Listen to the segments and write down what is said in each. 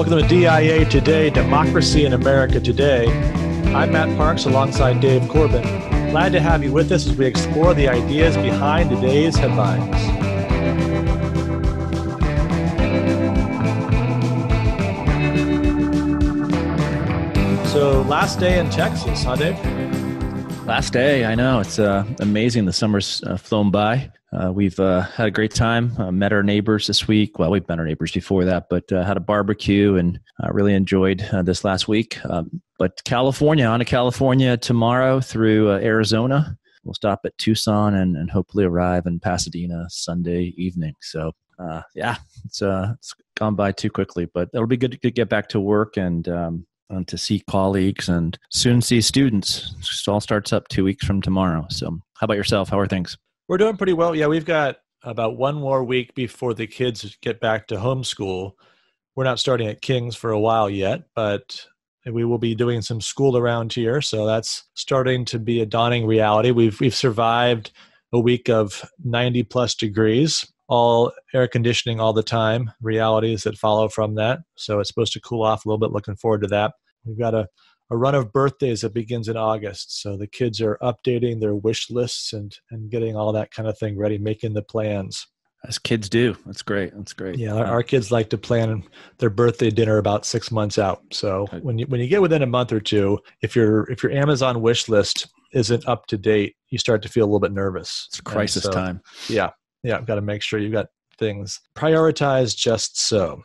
Welcome to DIA Today, Democracy in America Today. I'm Matt Parks alongside Dave Corbin. Glad to have you with us as we explore the ideas behind today's headlines. So, last day in Texas, huh, Dave? Last day, I know. It's uh, amazing. The summer's uh, flown by. Uh, we've uh, had a great time. Uh, met our neighbors this week. Well, we've met our neighbors before that, but uh, had a barbecue and really enjoyed uh, this last week. Um, but California, on to California tomorrow through uh, Arizona. We'll stop at Tucson and, and hopefully arrive in Pasadena Sunday evening. So, yeah, it's it's gone by too quickly, but it'll be good to get back to work and um, and to see colleagues and soon see students. It all starts up two weeks from tomorrow. So, how about yourself? How are things? We're doing pretty well. Yeah, we've got about one more week before the kids get back to homeschool. We're not starting at King's for a while yet, but we will be doing some school around here. So that's starting to be a dawning reality. We've we've survived a week of 90 plus degrees, all air conditioning all the time, realities that follow from that. So it's supposed to cool off a little bit. Looking forward to that. We've got a a run of birthdays that begins in August. So the kids are updating their wish lists and and getting all that kind of thing ready, making the plans. As kids do. That's great. That's great. Yeah, our, our kids like to plan their birthday dinner about six months out. So when you when you get within a month or two, if your if your Amazon wish list isn't up to date, you start to feel a little bit nervous. It's crisis so, time. Yeah, yeah. I've got to make sure you've got things prioritized just so.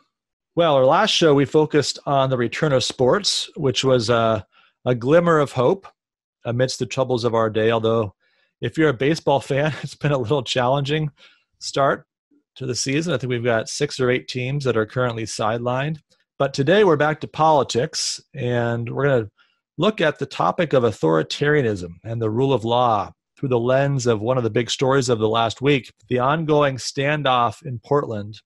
Well, our last show, we focused on the return of sports, which was a, a glimmer of hope amidst the troubles of our day. Although, if you're a baseball fan, it's been a little challenging start to the season. I think we've got six or eight teams that are currently sidelined. But today we're back to politics, and we're going to look at the topic of authoritarianism and the rule of law through the lens of one of the big stories of the last week the ongoing standoff in Portland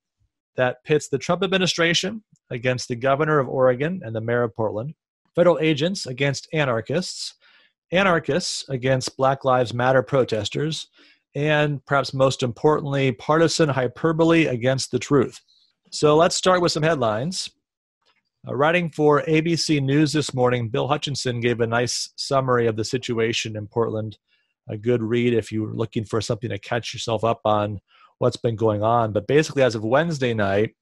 that pits the Trump administration against the governor of Oregon and the mayor of Portland, federal agents against anarchists, anarchists against Black Lives Matter protesters, and perhaps most importantly, partisan hyperbole against the truth. So let's start with some headlines. Uh, writing for ABC News this morning, Bill Hutchinson gave a nice summary of the situation in Portland. A good read if you're looking for something to catch yourself up on what's been going on. But basically, as of Wednesday night,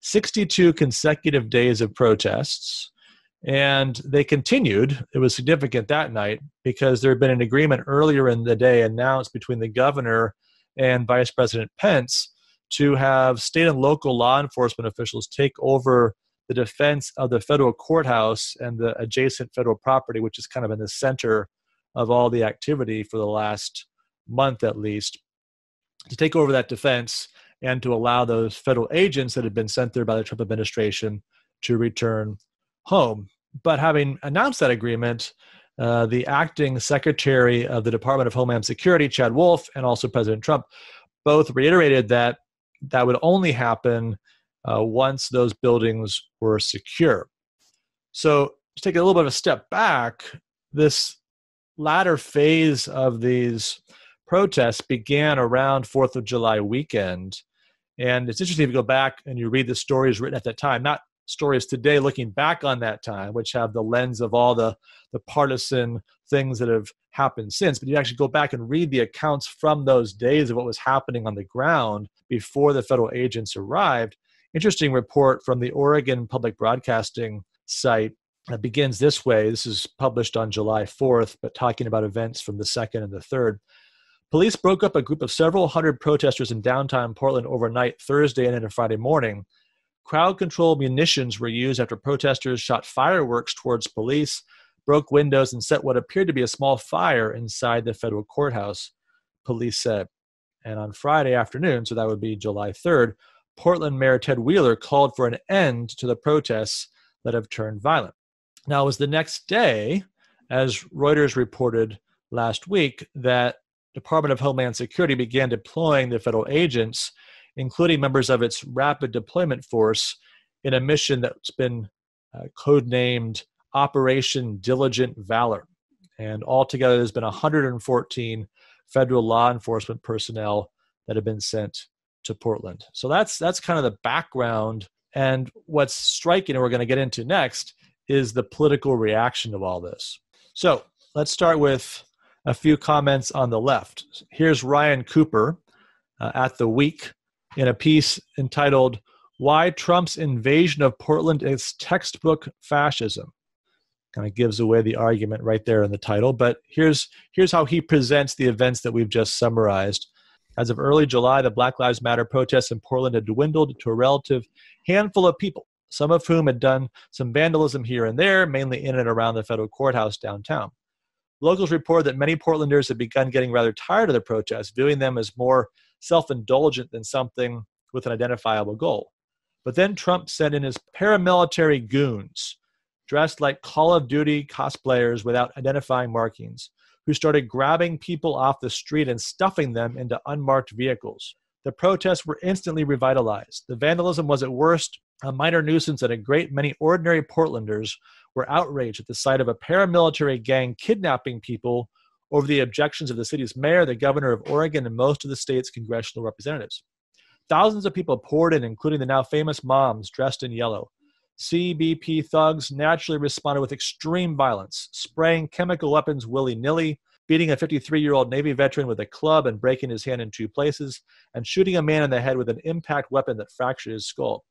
62 consecutive days of protests. And they continued. It was significant that night because there had been an agreement earlier in the day announced between the governor and Vice President Pence to have state and local law enforcement officials take over the defense of the federal courthouse and the adjacent federal property, which is kind of in the center of all the activity for the last month at least to take over that defense and to allow those federal agents that had been sent there by the Trump administration to return home. But having announced that agreement, uh, the acting secretary of the Department of Homeland Security, Chad Wolf, and also President Trump both reiterated that that would only happen uh, once those buildings were secure. So, to take a little bit of a step back, this latter phase of these protests began around Fourth of July weekend. And it's interesting if you go back and you read the stories written at that time, not stories today looking back on that time, which have the lens of all the, the partisan things that have happened since, but you actually go back and read the accounts from those days of what was happening on the ground before the federal agents arrived. Interesting report from the Oregon Public Broadcasting site that begins this way. This is published on July 4th, but talking about events from the 2nd and the 3rd. Police broke up a group of several hundred protesters in downtown Portland overnight Thursday and into Friday morning. Crowd control munitions were used after protesters shot fireworks towards police, broke windows, and set what appeared to be a small fire inside the federal courthouse, police said. And on Friday afternoon, so that would be July 3rd, Portland Mayor Ted Wheeler called for an end to the protests that have turned violent. Now, it was the next day, as Reuters reported last week, that Department of Homeland Security began deploying the federal agents, including members of its Rapid Deployment Force, in a mission that's been uh, codenamed Operation Diligent Valor. And altogether, there's been 114 federal law enforcement personnel that have been sent to Portland. So that's that's kind of the background And what's striking, and we're going to get into next, is the political reaction of all this. So let's start with a few comments on the left. Here's Ryan Cooper uh, at The Week in a piece entitled Why Trump's Invasion of Portland is Textbook Fascism. Kind of gives away the argument right there in the title, but here's, here's how he presents the events that we've just summarized. As of early July, the Black Lives Matter protests in Portland had dwindled to a relative handful of people, some of whom had done some vandalism here and there, mainly in and around the federal courthouse downtown. Locals report that many Portlanders have begun getting rather tired of the protests, viewing them as more self indulgent than something with an identifiable goal. But then Trump sent in his paramilitary goons, dressed like Call of Duty cosplayers without identifying markings, who started grabbing people off the street and stuffing them into unmarked vehicles. The protests were instantly revitalized. The vandalism was at worst a minor nuisance, and a great many ordinary Portlanders were outraged at the sight of a paramilitary gang kidnapping people over the objections of the city's mayor, the governor of Oregon, and most of the state's congressional representatives. Thousands of people poured in, including the now famous moms dressed in yellow. CBP thugs naturally responded with extreme violence, spraying chemical weapons willy nilly, beating a 53 year old Navy veteran with a club and breaking his hand in two places, and shooting a man in the head with an impact weapon that fractured his skull.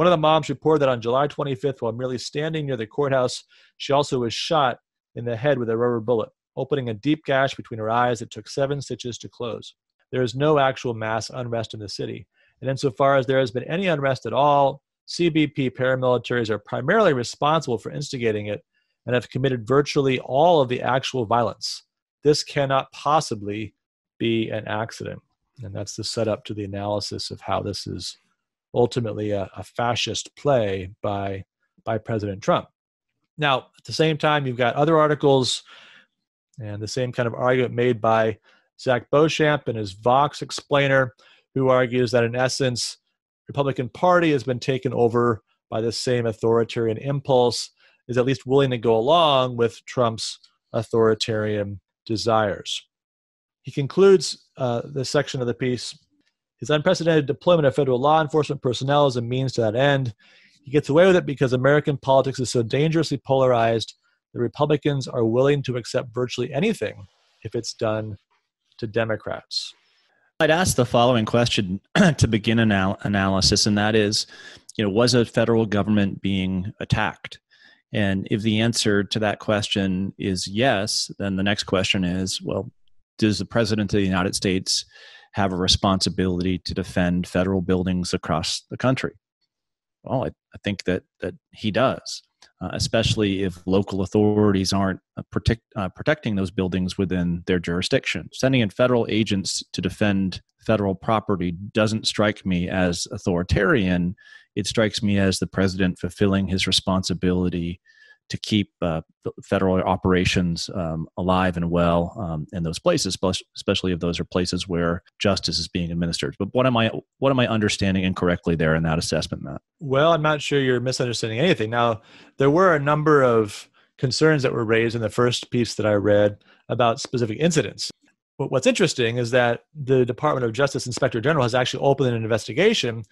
One of the moms reported that on July 25th, while merely standing near the courthouse, she also was shot in the head with a rubber bullet, opening a deep gash between her eyes that took seven stitches to close. There is no actual mass unrest in the city. And insofar as there has been any unrest at all, CBP paramilitaries are primarily responsible for instigating it and have committed virtually all of the actual violence. This cannot possibly be an accident. And that's the setup to the analysis of how this is ultimately a, a fascist play by by President Trump. Now, at the same time, you've got other articles and the same kind of argument made by Zach Beauchamp and his Vox explainer, who argues that in essence, Republican Party has been taken over by the same authoritarian impulse, is at least willing to go along with Trump's authoritarian desires. He concludes uh, this section of the piece his unprecedented deployment of federal law enforcement personnel is a means to that end. He gets away with it because American politics is so dangerously polarized that Republicans are willing to accept virtually anything if it's done to Democrats. I'd ask the following question to begin anal- analysis, and that is, you know, was a federal government being attacked? And if the answer to that question is yes, then the next question is, well, does the president of the United States have a responsibility to defend federal buildings across the country? Well, I, I think that that he does, uh, especially if local authorities aren't uh, protect, uh, protecting those buildings within their jurisdiction. Sending in federal agents to defend federal property doesn't strike me as authoritarian. It strikes me as the president fulfilling his responsibility to keep uh, federal operations um, alive and well um, in those places, especially if those are places where justice is being administered. But what am I what am I understanding incorrectly there in that assessment, Matt? Well, I'm not sure you're misunderstanding anything. Now, there were a number of concerns that were raised in the first piece that I read about specific incidents. But what's interesting is that the Department of Justice Inspector General has actually opened an investigation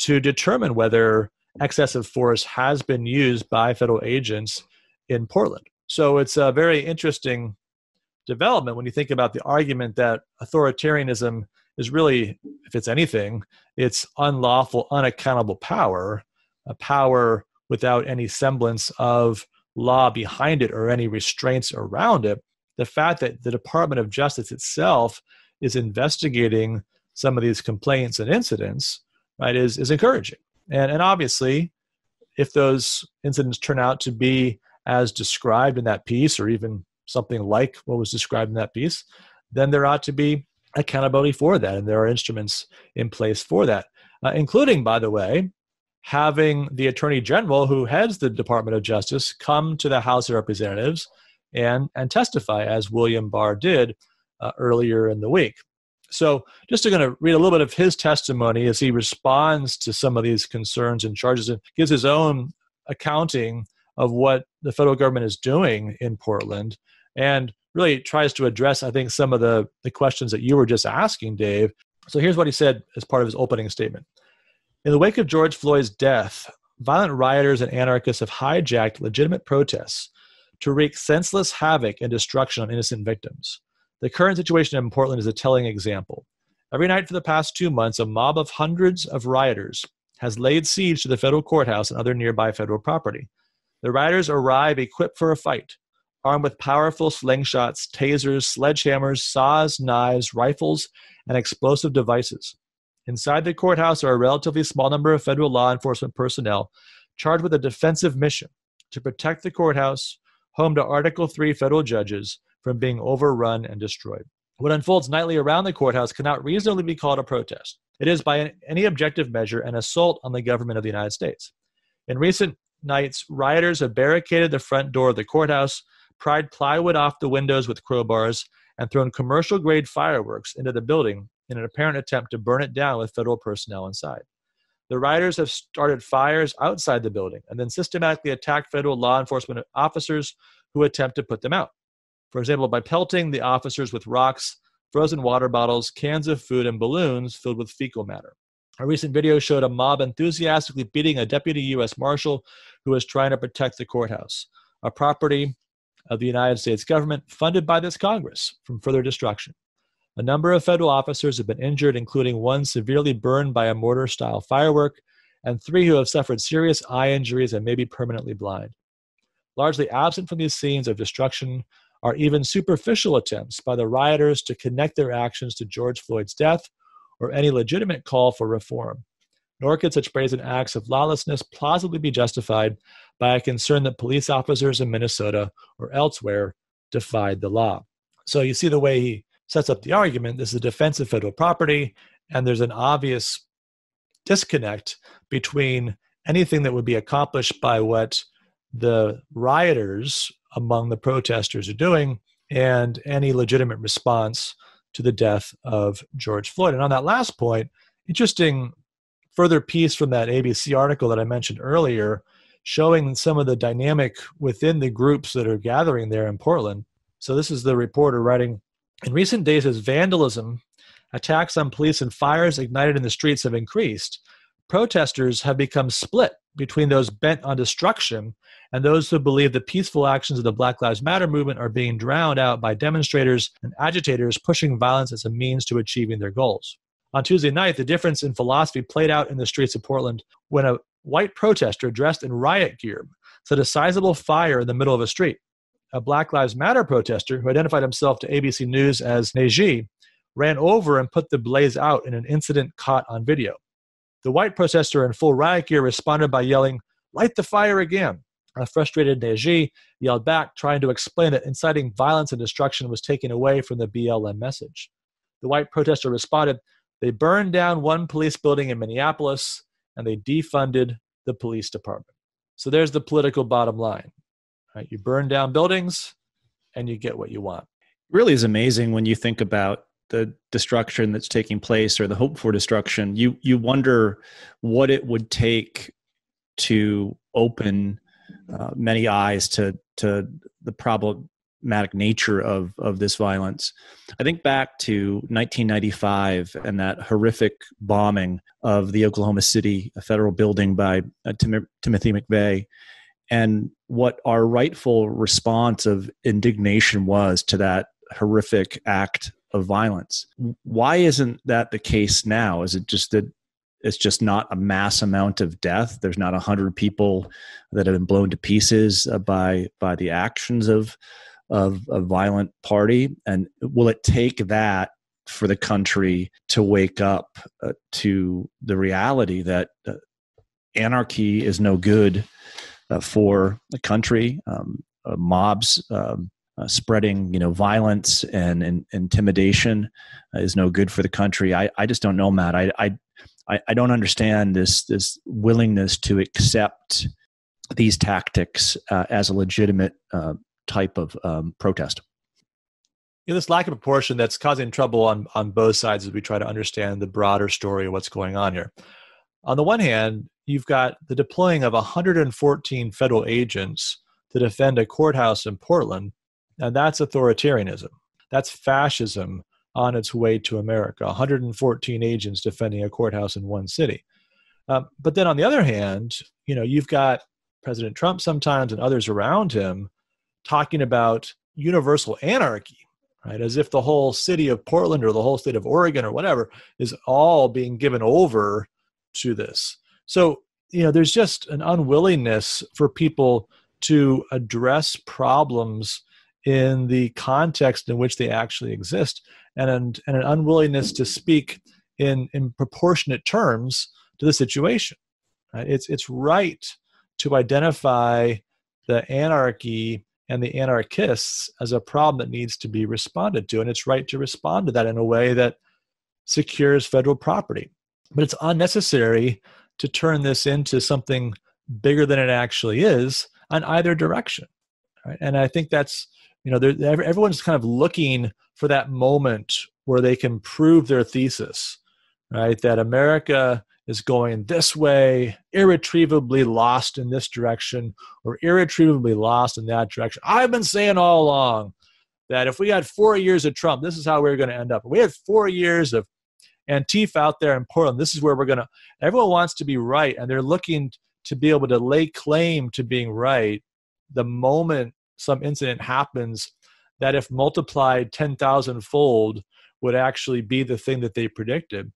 to determine whether excessive force has been used by federal agents in Portland. So it's a very interesting development when you think about the argument that authoritarianism is really, if it's anything, it's unlawful, unaccountable power, a power without any semblance of law behind it or any restraints around it. The fact that the Department of Justice itself is investigating some of these complaints and incidents, right, is, is encouraging. And, and obviously, if those incidents turn out to be as described in that piece, or even something like what was described in that piece, then there ought to be accountability for that. And there are instruments in place for that, uh, including, by the way, having the Attorney General who heads the Department of Justice come to the House of Representatives and, and testify, as William Barr did uh, earlier in the week. So, just to kind of read a little bit of his testimony as he responds to some of these concerns and charges and gives his own accounting of what the federal government is doing in Portland and really tries to address, I think, some of the, the questions that you were just asking, Dave. So, here's what he said as part of his opening statement In the wake of George Floyd's death, violent rioters and anarchists have hijacked legitimate protests to wreak senseless havoc and destruction on innocent victims. The current situation in Portland is a telling example. Every night for the past two months, a mob of hundreds of rioters has laid siege to the federal courthouse and other nearby federal property. The rioters arrive equipped for a fight, armed with powerful slingshots, tasers, sledgehammers, saws, knives, rifles, and explosive devices. Inside the courthouse are a relatively small number of federal law enforcement personnel charged with a defensive mission to protect the courthouse, home to Article 3 federal judges, from being overrun and destroyed. What unfolds nightly around the courthouse cannot reasonably be called a protest. It is, by any objective measure, an assault on the government of the United States. In recent nights, rioters have barricaded the front door of the courthouse, pried plywood off the windows with crowbars, and thrown commercial grade fireworks into the building in an apparent attempt to burn it down with federal personnel inside. The rioters have started fires outside the building and then systematically attacked federal law enforcement officers who attempt to put them out. For example, by pelting the officers with rocks, frozen water bottles, cans of food, and balloons filled with fecal matter. A recent video showed a mob enthusiastically beating a deputy U.S. Marshal who was trying to protect the courthouse, a property of the United States government funded by this Congress from further destruction. A number of federal officers have been injured, including one severely burned by a mortar style firework, and three who have suffered serious eye injuries and may be permanently blind. Largely absent from these scenes of destruction are even superficial attempts by the rioters to connect their actions to George Floyd's death or any legitimate call for reform. Nor could such brazen acts of lawlessness plausibly be justified by a concern that police officers in Minnesota or elsewhere defied the law. So you see the way he sets up the argument this is a defense of federal property, and there's an obvious disconnect between anything that would be accomplished by what the rioters among the protesters are doing and any legitimate response to the death of George Floyd. And on that last point, interesting further piece from that ABC article that I mentioned earlier, showing some of the dynamic within the groups that are gathering there in Portland. So, this is the reporter writing In recent days, as vandalism, attacks on police, and fires ignited in the streets have increased, protesters have become split between those bent on destruction and those who believe the peaceful actions of the Black Lives Matter movement are being drowned out by demonstrators and agitators pushing violence as a means to achieving their goals. On Tuesday night, the difference in philosophy played out in the streets of Portland when a white protester dressed in riot gear set a sizable fire in the middle of a street. A Black Lives Matter protester who identified himself to ABC News as Neji ran over and put the blaze out in an incident caught on video. The white protester in full riot gear responded by yelling, Light the fire again. A frustrated Neji yelled back, trying to explain that inciting violence and destruction was taken away from the BLM message. The white protester responded, They burned down one police building in Minneapolis and they defunded the police department. So there's the political bottom line. Right? You burn down buildings and you get what you want. It really is amazing when you think about the destruction that's taking place or the hope for destruction, you you wonder what it would take to open uh, many eyes to to the problematic nature of of this violence. I think back to 1995 and that horrific bombing of the Oklahoma City federal building by uh, Tim- Timothy McVeigh, and what our rightful response of indignation was to that horrific act of violence. Why isn't that the case now? Is it just that it's just not a mass amount of death? There's not a hundred people that have been blown to pieces uh, by by the actions of of a violent party, and will it take that for the country to wake up uh, to the reality that uh, anarchy is no good uh, for the country? Um, uh, mobs um, uh, spreading you know violence and, and intimidation uh, is no good for the country. I, I just don't know, Matt. I, I I don't understand this this willingness to accept these tactics uh, as a legitimate uh, type of um, protest. You know, this lack of proportion that's causing trouble on on both sides as we try to understand the broader story of what's going on here. On the one hand, you've got the deploying of 114 federal agents to defend a courthouse in Portland and that's authoritarianism. That's fascism on its way to America. 114 agents defending a courthouse in one city. Um, but then on the other hand, you know, you've got President Trump sometimes and others around him talking about universal anarchy, right? As if the whole city of Portland or the whole state of Oregon or whatever is all being given over to this. So, you know, there's just an unwillingness for people to address problems in the context in which they actually exist and an, and an unwillingness to speak in, in proportionate terms to the situation. Right? It's, it's right to identify the anarchy and the anarchists as a problem that needs to be responded to. And it's right to respond to that in a way that secures federal property. But it's unnecessary to turn this into something bigger than it actually is on either direction. Right? And I think that's, you know, everyone's kind of looking for that moment where they can prove their thesis, right? That America is going this way, irretrievably lost in this direction, or irretrievably lost in that direction. I've been saying all along that if we had four years of Trump, this is how we are going to end up. We had four years of Antifa out there in Portland, this is where we're going to. Everyone wants to be right, and they're looking to be able to lay claim to being right the moment some incident happens that if multiplied 10,000 fold would actually be the thing that they predicted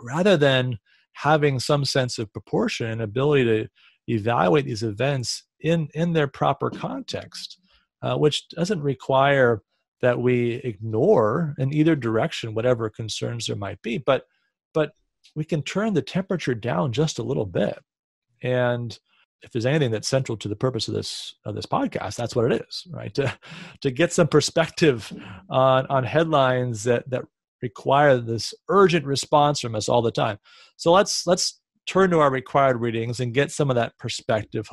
rather than having some sense of proportion and ability to evaluate these events in in their proper context, uh, which doesn't require that we ignore in either direction whatever concerns there might be, but but we can turn the temperature down just a little bit. And if there's anything that's central to the purpose of this of this podcast, that's what it is, right? To to get some perspective on on headlines that that require this urgent response from us all the time. So let's let's turn to our required readings and get some of that perspective.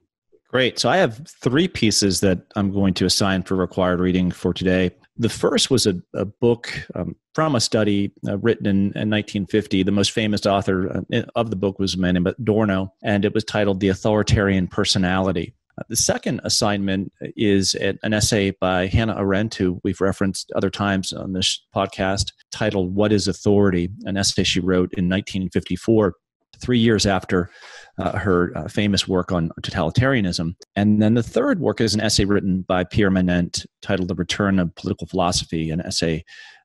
Great. So I have three pieces that I'm going to assign for required reading for today. The first was a, a book um, from a study uh, written in, in, 1950. The most famous author uh, of the book was a man named Adorno, and it was titled The Authoritarian Personality. Uh, the second assignment is an essay by Hannah Arendt, who we've referenced other times on this podcast, titled What is Authority? An essay she wrote in 1954, three years after uh, her uh, famous work on totalitarianism. And then the third work is an essay written by Pierre Manent titled The Return of Political Philosophy, an essay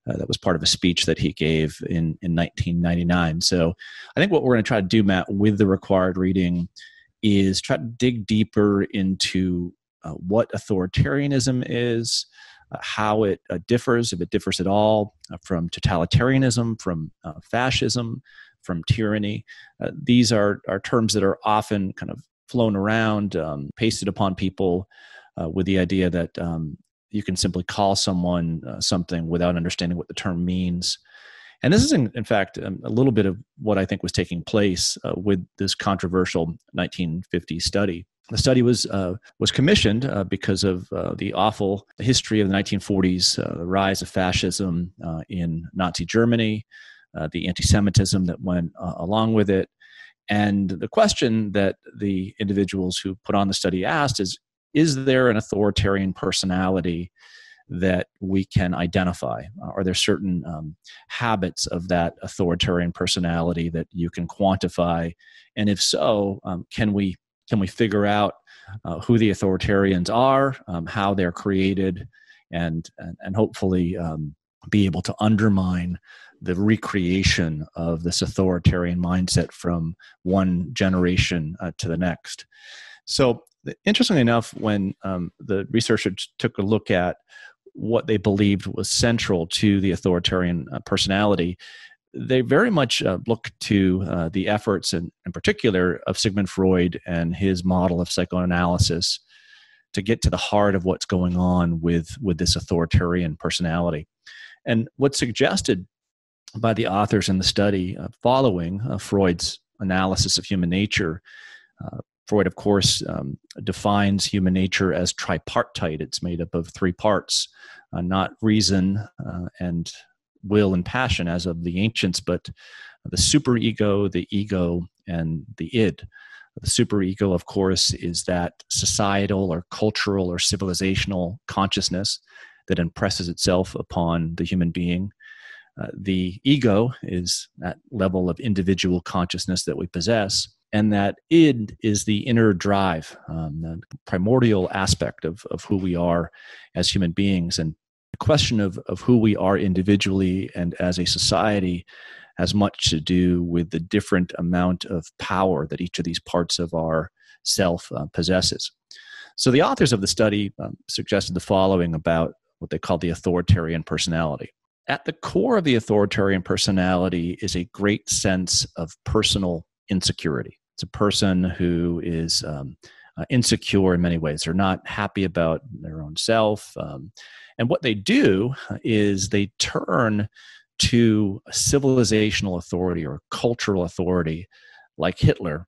uh, that was part of a speech that he gave in, in 1999. So I think what we're going to try to do, Matt, with the required reading is try to dig deeper into uh, what authoritarianism is, uh, how it uh, differs, if it differs at all, from totalitarianism, from fascism, from tyranny. Uh, these are, are terms that are often kind of flown around, um, pasted upon people with the idea that um, you can simply call someone something without understanding what the term means. And this is, in, in fact, um, a little bit of what I think was taking place uh, with this controversial 1950 study. The study was uh, was commissioned uh, because of uh, the awful history of the 1940s, uh, the rise of fascism uh, in Nazi Germany, the anti-Semitism that went along with it, and the question that the individuals who put on the study asked is: Is there an authoritarian personality that we can identify? Are there certain um, habits of that authoritarian personality that you can quantify? And if so, um, can we can we figure out uh, who the authoritarians are, um, how they're created, and and, and hopefully um, be able to undermine the recreation of this authoritarian mindset from one generation uh, to the next. So, interestingly enough, when um, the researchers took a look at what they believed was central to the authoritarian uh, personality, they very much uh, to uh, the efforts, in, in particular, of Sigmund Freud and his model of psychoanalysis to get to the heart of what's going on with, with this authoritarian personality. And what's suggested by the authors in the study uh, following uh, Freud's analysis of human nature uh, Freud, of course, um, defines human nature as tripartite. It's made up of three parts, uh, not reason uh, and will and passion, as of the ancients, but the superego, the ego, and the id. The superego, of course, is that societal or cultural or civilizational consciousness that impresses itself upon the human being. Uh, the ego is that level of individual consciousness that we possess, and that id is the inner drive, um, the primordial aspect of, of who we are as human beings. And the question of, of who we are individually and as a society has much to do with the different amount of power that each of these parts of our self uh, possesses. So the authors of the study um, suggested the following about what they call the authoritarian personality. At the core of the authoritarian personality is a great sense of personal insecurity. It's a person who is um, uh, insecure in many ways. They're not happy about their own self. Um, and what they do is they turn to a civilizational authority or cultural authority like Hitler,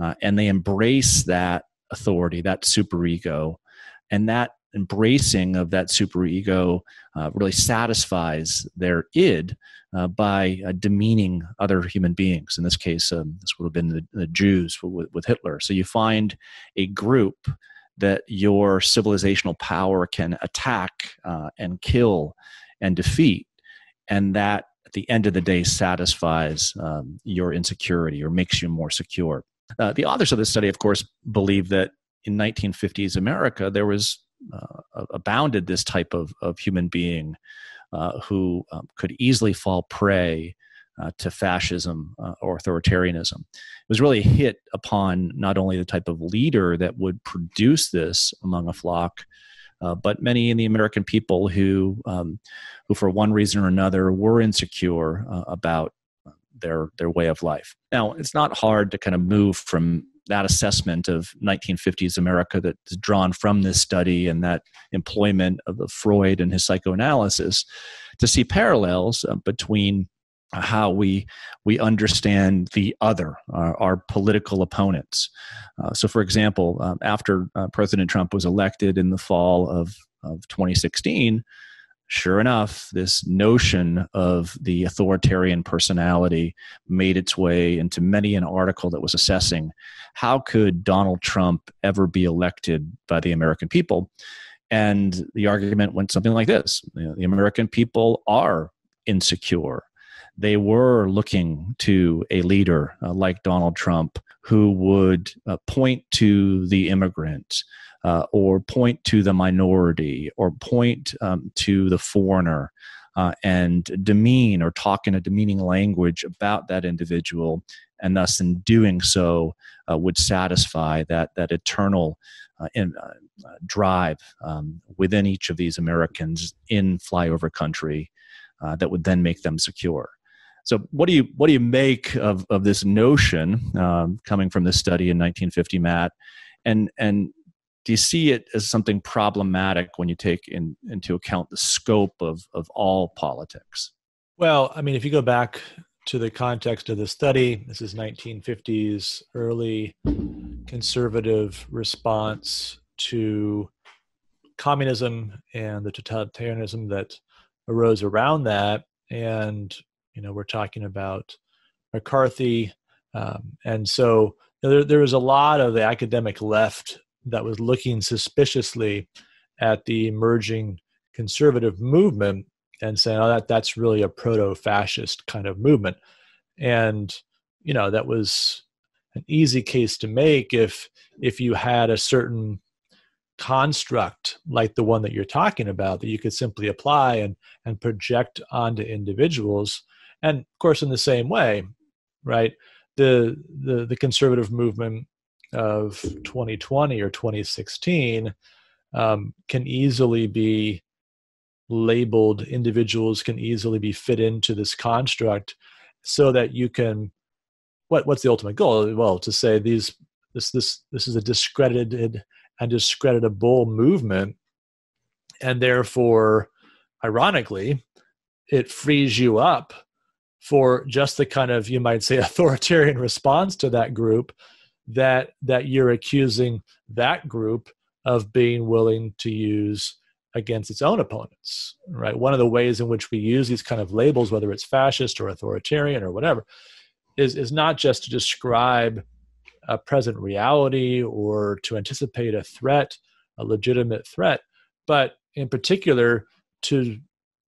uh, and they embrace that authority, that superego, and that embracing of that superego uh, really satisfies their id uh, by uh, demeaning other human beings. In this case, um, this would have been the, the Jews with, with, Hitler. So you find a group that your civilizational power can attack uh, and kill and defeat, and that at the end of the day satisfies um, your insecurity or makes you more secure. Uh, the authors of this study, of course, believe that in 1950s America there was uh, abounded this type of, of human being uh, who um, could easily fall prey uh, to fascism uh, or authoritarianism. It was really hit upon not only the type of leader that would produce this among a flock, uh, but many in the American people who, um, who for one reason or another, were insecure uh, about their their way of life. Now, it's not hard to kind of move from that assessment of 1950s America that's drawn from this study and that employment of Freud and his psychoanalysis to see parallels uh, between how we we understand the other, our, our political opponents. Uh, so, for example, um, after uh, President Trump was elected in the fall of of 2016, sure enough, this notion of the authoritarian personality made its way into many an article that was assessing how could Donald Trump ever be elected by the American people. And the argument went something like this you know, the American people are insecure. They were looking to a leader uh, like Donald Trump who would uh, point to the immigrant, uh, or point to the minority or point um, to the foreigner uh, and demean or talk in a demeaning language about that individual and thus in doing so uh, would satisfy that that eternal uh, in, uh, drive um, within each of these Americans in flyover country uh, that would then make them secure. So, what do you what do you make of of this notion um, coming from this study in 1950, Matt? And and do you see it as something problematic when you take in, into account the scope of, of all politics? Well, I mean, if you go back to the context of the study, this is 1950s early conservative response to communism and the totalitarianism that arose around that. And, you know, we're talking about McCarthy. Um, and so there, there was a lot of the academic left that was looking suspiciously at the emerging conservative movement and saying, "Oh, that that's really a proto-fascist kind of movement," and you know that was an easy case to make if if you had a certain construct like the one that you're talking about that you could simply apply and and project onto individuals and of course in the same way right the the the conservative movement of 2020 or 2016 um, can easily be labeled individuals can easily be fit into this construct so that you can what what's the ultimate goal? Well to say these this this this is a discredited and discreditable movement and therefore ironically it frees you up for just the kind of you might say authoritarian response to that group that that you're accusing that group of being willing to use against its own opponents right? One of the ways in which we use these kind of labels whether it's fascist or authoritarian or whatever is is not just to describe a present reality or to anticipate a threat a legitimate threat but in particular to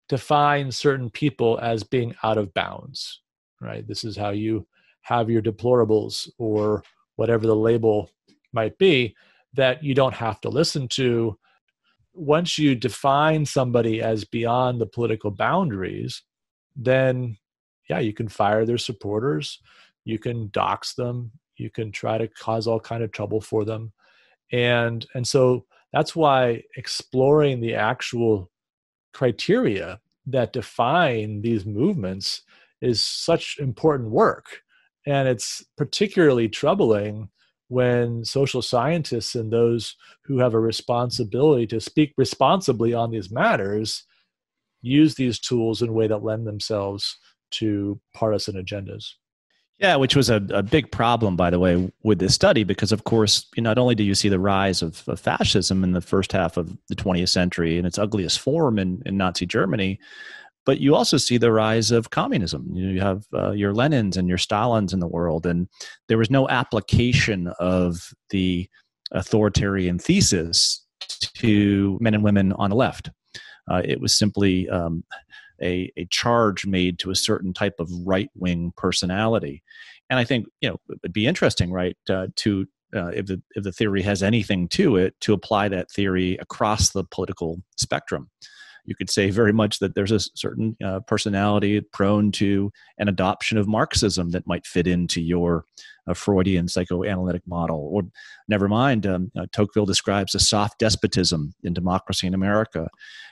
define certain people as being out of bounds, right? This is how you have your deplorables or whatever the label might be that you don't have to listen to. Once you define somebody as beyond the political boundaries, then yeah, you can fire their supporters, you can dox them, you can try to cause all kind of trouble for them. And and so that's why exploring the actual criteria that define these movements is such important work. And it's particularly troubling when social scientists and those who have a responsibility to speak responsibly on these matters use these tools in a way that lend themselves to partisan agendas. Yeah, which was a, a big problem, by the way, with this study, because of course, not only do you see the rise of, of, fascism in the first half of the 20th century in its ugliest form in, in Nazi Germany, but you also see the rise of communism. You, know, you have uh, your Lenins and your Stalins in the world, and there was no application of the authoritarian thesis to men and women on the left. Uh, it was simply um, a, a charge made to a certain type of right wing personality. And I think you know it'd be interesting, right, uh, to uh, if the if the theory has anything to it, to apply that theory across the political spectrum. You could say very much that there's a certain uh, personality prone to an adoption of Marxism that might fit into your uh, Freudian psychoanalytic model. Or, never mind, um, uh, Tocqueville describes a soft despotism in Democracy in America.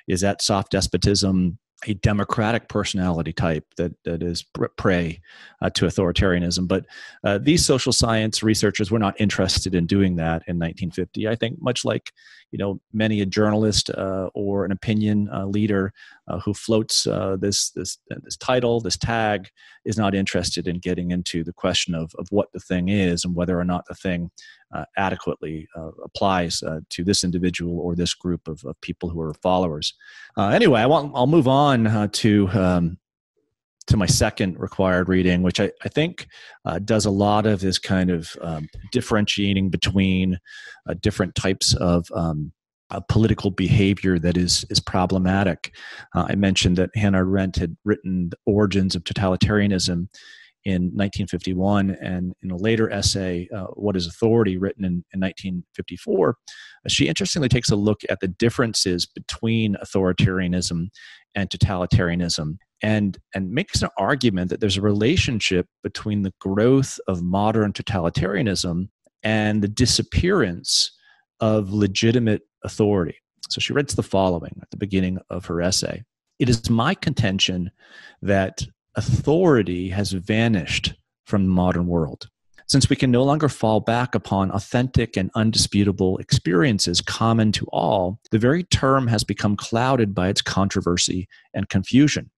Is that soft despotism a democratic personality type that, that is prey uh, to authoritarianism. But uh, these social science researchers were not interested in doing that in 1950. I think much like you know many a journalist uh, or an opinion uh, leader uh, who floats uh, this this this title, this tag, is not interested in getting into the question of of what the thing is and whether or not the thing adequately uh, applies uh, to this individual or this group of, of people who are followers. Uh, anyway, I want, I'll move on uh, to um, to my second required reading, which I, I think uh, does a lot of this kind of um, differentiating between different types of um, political behavior that is is problematic. I mentioned that Hannah Arendt had written the "Origins of Totalitarianism." In 1951, and in a later essay, uh, What is Authority, written in, in 1954, uh, she interestingly takes a look at the differences between authoritarianism and totalitarianism and, and makes an argument that there's a relationship between the growth of modern totalitarianism and the disappearance of legitimate authority. So she writes the following at the beginning of her essay It is my contention that authority has vanished from the modern world. Since we can no longer fall back upon authentic and undisputable experiences common to all, the very term has become clouded by its controversy and confusion.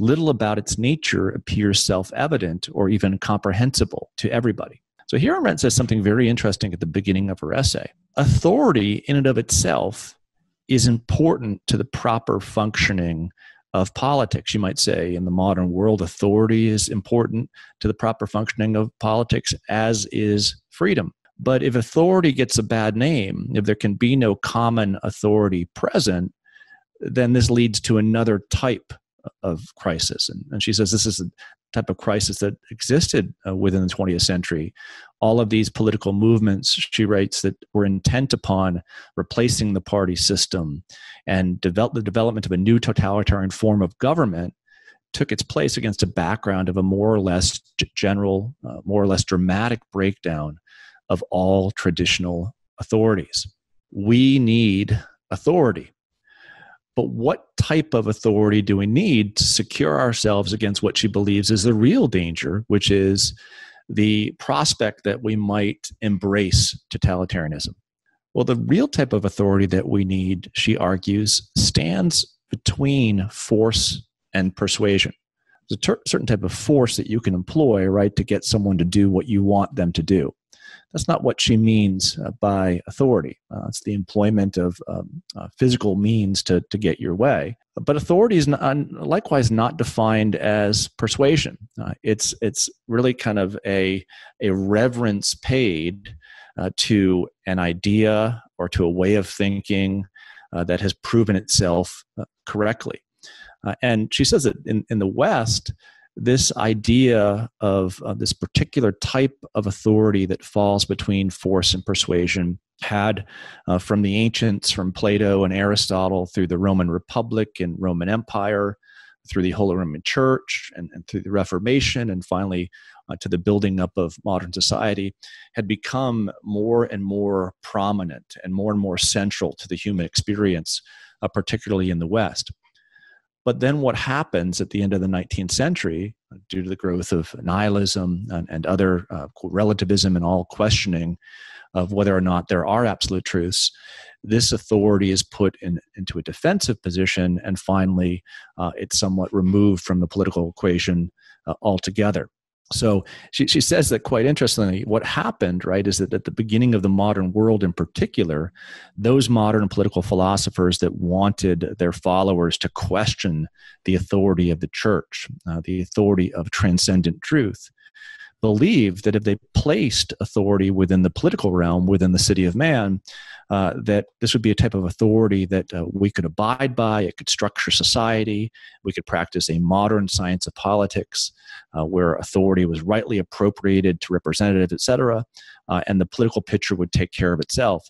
Little about its nature appears self evident or even comprehensible to everybody. So here Arendt says something very interesting at the beginning of her essay. Authority, in and of itself, is important to the proper functioning of politics. You might say in the modern world, authority is important to the proper functioning of politics, as is freedom. But if authority gets a bad name, if there can be no common authority present, then this leads to another type of crisis. And, and she says this is a type of crisis that existed uh, within the 20th century. All of these political movements, she writes, that were intent upon replacing the party system and develop the development of a new totalitarian form of government took its place against a background of a more or less general, uh, more or less dramatic breakdown of all traditional authorities. We need authority. But what type of authority do we need to secure ourselves against what she believes is the real danger, which is the prospect that we might embrace totalitarianism? Well, the real type of authority that we need, she argues, stands between force and persuasion. There's a ter- certain type of force that you can employ, right, to get someone to do what you want them to do. That's not what she means uh, by authority. Uh, it's the employment of um, uh, physical means to, to get your way. But authority is not, likewise not defined as persuasion. Uh, it's, it's really kind of a, a reverence paid to an idea or to a way of thinking that has proven itself correctly. Uh, and she says that in, in the West, this idea of uh, this particular type of authority that falls between force and persuasion had uh, from the ancients, from Plato and Aristotle, through the Roman Republic and Roman Empire, through the Holy Roman Church, and, and through the Reformation, and finally uh, to the building up of modern society, had become more and more prominent and more and more central to the human experience, uh, particularly in the West. But then what happens at the end of the 19th century, uh, due to the growth of nihilism and, and other uh, relativism and all questioning of whether or not there are absolute truths, this authority is put in, into a defensive position, and finally, uh, it's somewhat removed from the political equation uh, altogether. So she, she says that quite interestingly, what happened, right, is that at the beginning of the modern world in particular, those modern political philosophers that wanted their followers to question the authority of the church, uh, the authority of transcendent truth, believed that if they placed authority within the political realm, within the city of man, uh, that this would be a type of authority that uh, we could abide by. It could structure society. We could practice a modern science of politics uh, where authority was rightly appropriated to representatives, etc., uh, and the political picture would take care of itself.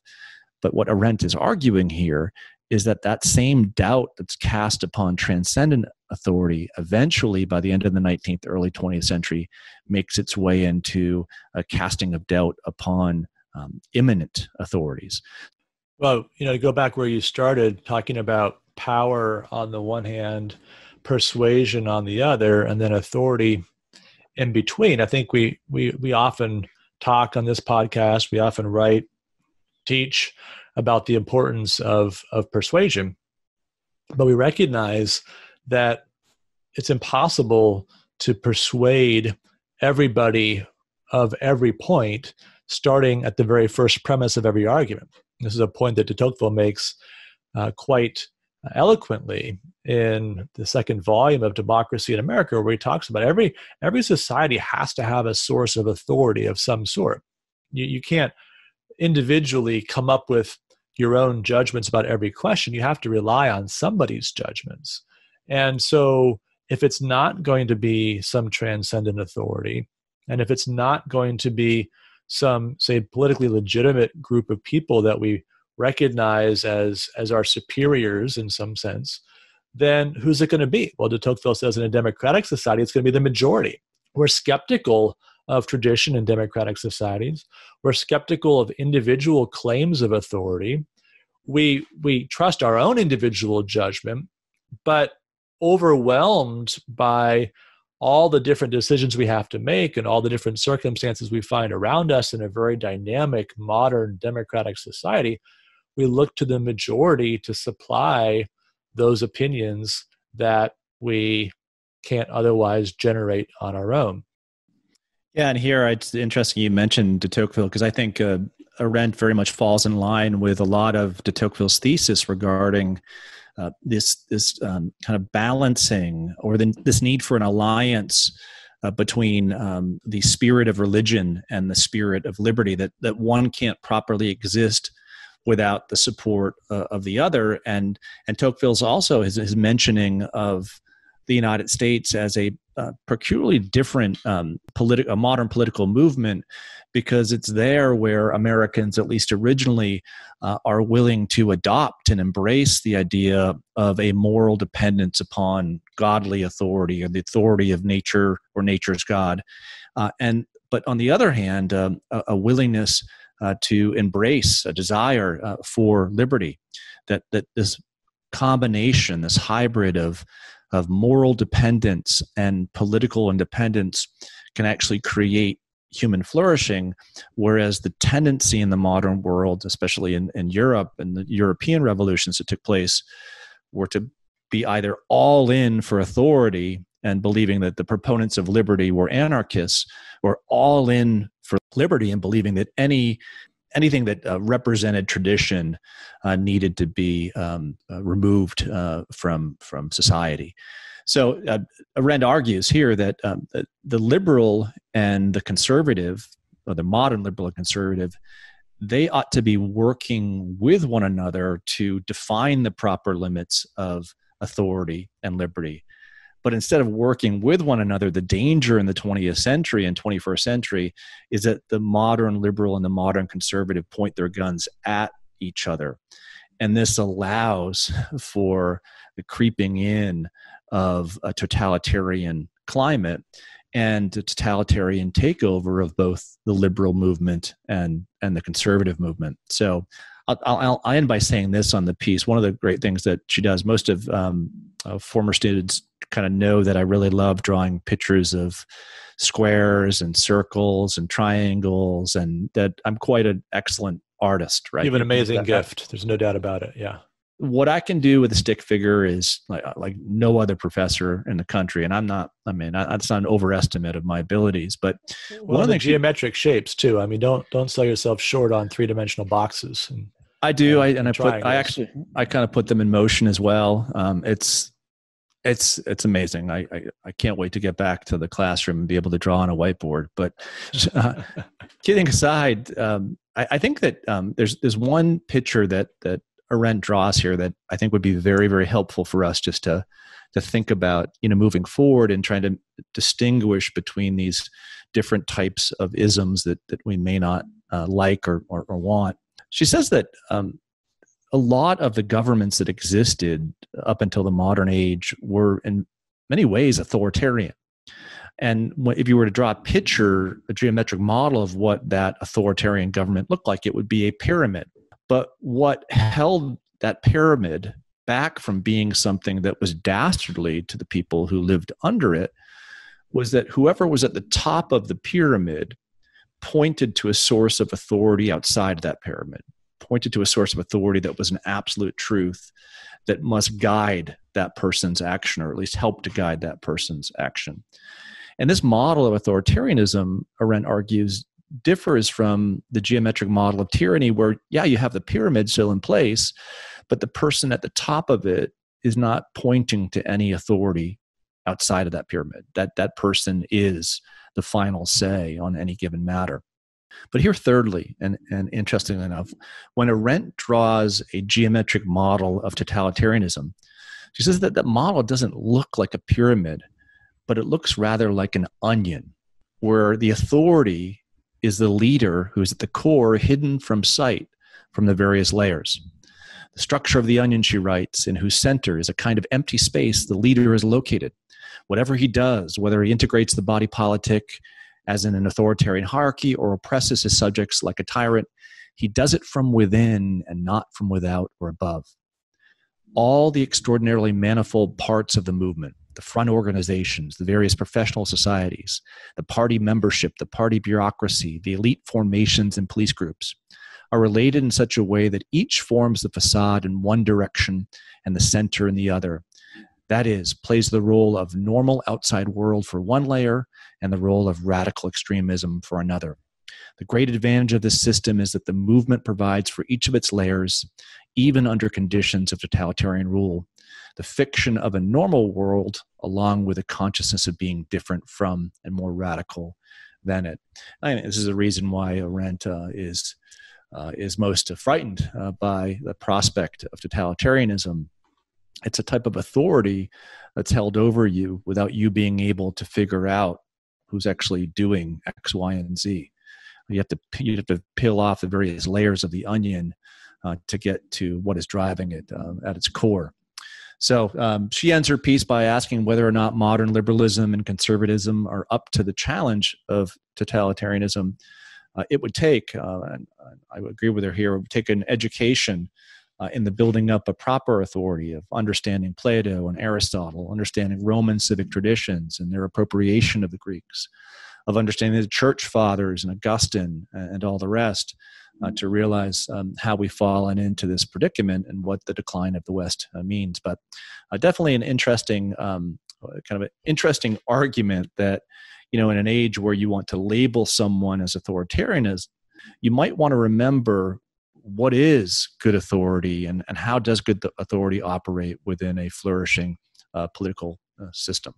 But what Arendt is arguing here is that that same doubt that's cast upon transcendent authority eventually by the end of the 19th early 20th century makes its way into a casting of doubt upon um, immanent authorities. Well you know to go back where you started talking about power on the one hand persuasion on the other and then authority in between. I think we we we often talk on this podcast we often write teach about the importance of of persuasion but we recognize that it's impossible to persuade everybody of every point starting at the very first premise of every argument this is a point that de tocqueville makes uh, quite eloquently in the second volume of democracy in america where he talks about every every society has to have a source of authority of some sort you, you can't individually come up with your own judgments about every question. You have to rely on somebody's judgments. And so, if it's not going to be some transcendent authority, and if it's not going to be some, say, politically legitimate group of people that we recognize as, as our superiors in some sense, then who's it going to be? Well, de Tocqueville says in a democratic society, it's going to be the majority. We're skeptical of tradition in democratic societies. We're skeptical of individual claims of authority. We, we trust our own individual judgment, but overwhelmed by all the different decisions we have to make and all the different circumstances we find around us in a very dynamic, modern, democratic society, we look to the majority to supply those opinions that we can't otherwise generate on our own. Yeah, and here it's interesting you mentioned de Tocqueville because I think uh, Arendt very much falls in line with a lot of de Tocqueville's thesis regarding uh, this this um, kind of balancing or the, this need for an alliance uh, between um, the spirit of religion and the spirit of liberty that that one can't properly exist without the support uh, of the other. And and Tocqueville's also his, his mentioning of the United States as a peculiarly different um, politi- a modern political movement because it's there where Americans, at least originally, uh, are willing to adopt and embrace the idea of a moral dependence upon godly authority or the authority of nature or nature's God. Uh, and but on the other hand, um, a, a, willingness uh, to embrace a desire uh, for liberty. That that this combination, this hybrid of of moral dependence and political independence can actually create human flourishing whereas the tendency in the modern world especially in, in europe and the european revolutions that took place were to be either all in for authority and believing that the proponents of liberty were anarchists or all in for liberty and believing that any anything that uh, represented tradition uh, needed to be um, uh, removed uh, from from society. So uh, Arendt argues here that um, the, the, liberal and the conservative, or the modern liberal and conservative, they ought to be working with one another to define the proper limits of authority and liberty. But instead of working with one another, the danger in the 20th century and 21st century is that the modern liberal and the modern conservative point their guns at each other. And this allows for the creeping in of a totalitarian climate and a totalitarian takeover of both the liberal movement and and the conservative movement. So I'll, I'll, end by saying this on the piece. One of the great things that she does, most of um, uh, former students kind of know that I really love drawing pictures of squares and circles and triangles, and that I'm quite an excellent artist. Right, you have an amazing that, gift. There's no doubt about it. Yeah what I can do with a stick figure is like uh, like no other professor in the country, and I'm not. I mean, that's not an overestimate of my abilities, but well, one of the geometric shapes too. I mean, don't don't sell yourself short on three dimensional boxes. And, I do, and, I and I put I actually I kind of put them in motion as well. Um, it's it's it's amazing. I, I, I can't wait to get back to the classroom and be able to draw on a whiteboard. But uh, kidding aside, um, I, I, think that um, there's there's one picture that that Arendt draws here that I think would be very, very helpful for us just to to think about, you know, moving forward and trying to distinguish between these different types of isms that that we may not uh, like or, or, or want. She says that um, a lot of the governments that existed up until the modern age were in many ways authoritarian. And if you were to draw a picture, a geometric model of what that authoritarian government looked like, it would be a pyramid but what held that pyramid back from being something that was dastardly to the people who lived under it was that whoever was at the top of the pyramid pointed to a source of authority outside that pyramid, pointed to a source of authority that was an absolute truth that must guide that person's action, or at least help to guide that person's action. And this model of authoritarianism, Arendt argues, differs from the geometric model of tyranny, where, yeah, you have the pyramid still in place, but the person at the top of it is not pointing to any authority outside of that pyramid. That, that person is the final say on any given matter. But here, thirdly, and, and interestingly enough, when Arendt draws a geometric model of totalitarianism, she says that that model doesn't look like a pyramid, but it looks rather like an onion, where the authority is the leader who is at the core, hidden from sight from the various layers. The structure of the onion, she writes, in whose center is a kind of empty space the leader is located. Whatever he does, whether he integrates the body politic as in an authoritarian hierarchy or oppresses his subjects like a tyrant, he does it from within and not from without or above. All the extraordinarily manifold parts of the movement, the front organizations, the various professional societies, the party membership, the party bureaucracy, the elite formations and police groups are related in such a way that each forms the facade in one direction and the center in the other. That is, plays the role of normal outside world for one layer and the role of radical extremism for another. The great advantage of this system is that the movement provides for each of its layers, even under conditions of totalitarian rule, the fiction of a normal world along with a consciousness of being different from and more radical than it. I mean, this is a reason why Arendt uh, is uh, is most frightened uh, by the prospect of totalitarianism. It's a type of authority that's held over you without you being able to figure out who's actually doing X, Y, and Z. You have to you have to peel off the various layers of the onion uh, to get to what is driving it uh, at its core. So um, she ends her piece by asking whether or not modern liberalism and conservatism are up to the challenge of totalitarianism. Uh, it would take, uh, and I agree with her here, it would take an education uh, in the building up a proper authority of understanding Plato and Aristotle, understanding Roman civic traditions and their appropriation of the Greeks, of understanding the church fathers and Augustine and all the rest uh, to realize um, how we've fallen into this predicament and what the decline of the West uh, means. But uh, definitely an interesting, um, kind of an interesting argument that, you know, in an age where you want to label someone as authoritarian, as you might want to remember what is good authority and, and how does good authority operate within a flourishing uh, political uh, system.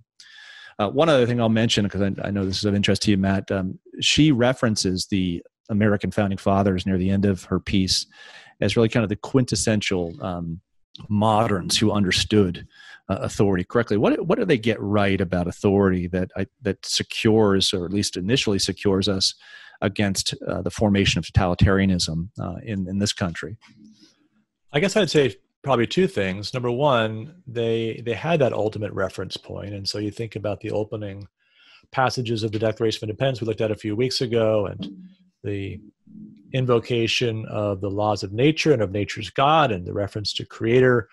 Uh, one other thing I'll mention, because I, I, know this is of interest to you, Matt, um, she references the American founding fathers near the end of her piece as really kind of the quintessential um, moderns who understood uh, authority correctly. What what do they get right about authority that I, that secures, or at least initially secures us against uh, the formation of totalitarianism uh, in in this country? I guess I'd say probably two things. Number one, they they had that ultimate reference point, and so you think about the opening passages of the Declaration of Independence we looked at a few weeks ago, and the invocation of the laws of nature and of nature's God, and the reference to Creator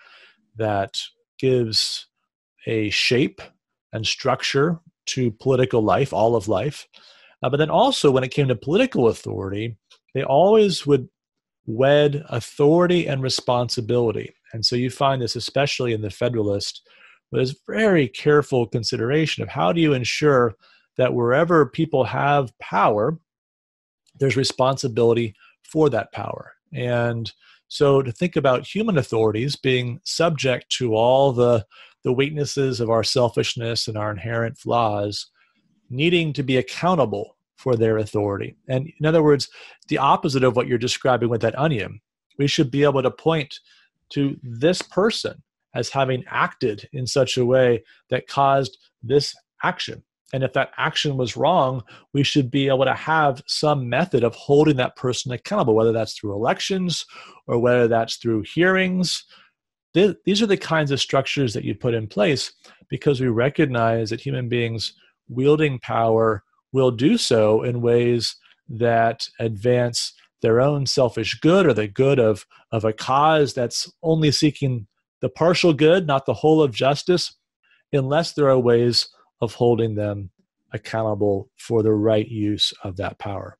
that gives a shape and structure to political life, all of life. Uh, but then also, when it came to political authority, they always would wed authority and responsibility. And so you find this especially in the Federalist, with this very careful consideration of how do you ensure that wherever people have power, there's responsibility for that power. And so to think about human authorities being subject to all the, the weaknesses of our selfishness and our inherent flaws, needing to be accountable for their authority. And in other words, the opposite of what you're describing with that onion, we should be able to point to this person as having acted in such a way that caused this action. And if that action was wrong, we should be able to have some method of holding that person accountable, whether that's through elections or whether that's through hearings. These are the kinds of structures that you put in place because we recognize that human beings wielding power will do so in ways that advance their own selfish good or the good of, of a cause that's only seeking the partial good, not the whole of justice, unless there are ways of holding them accountable for the right use of that power.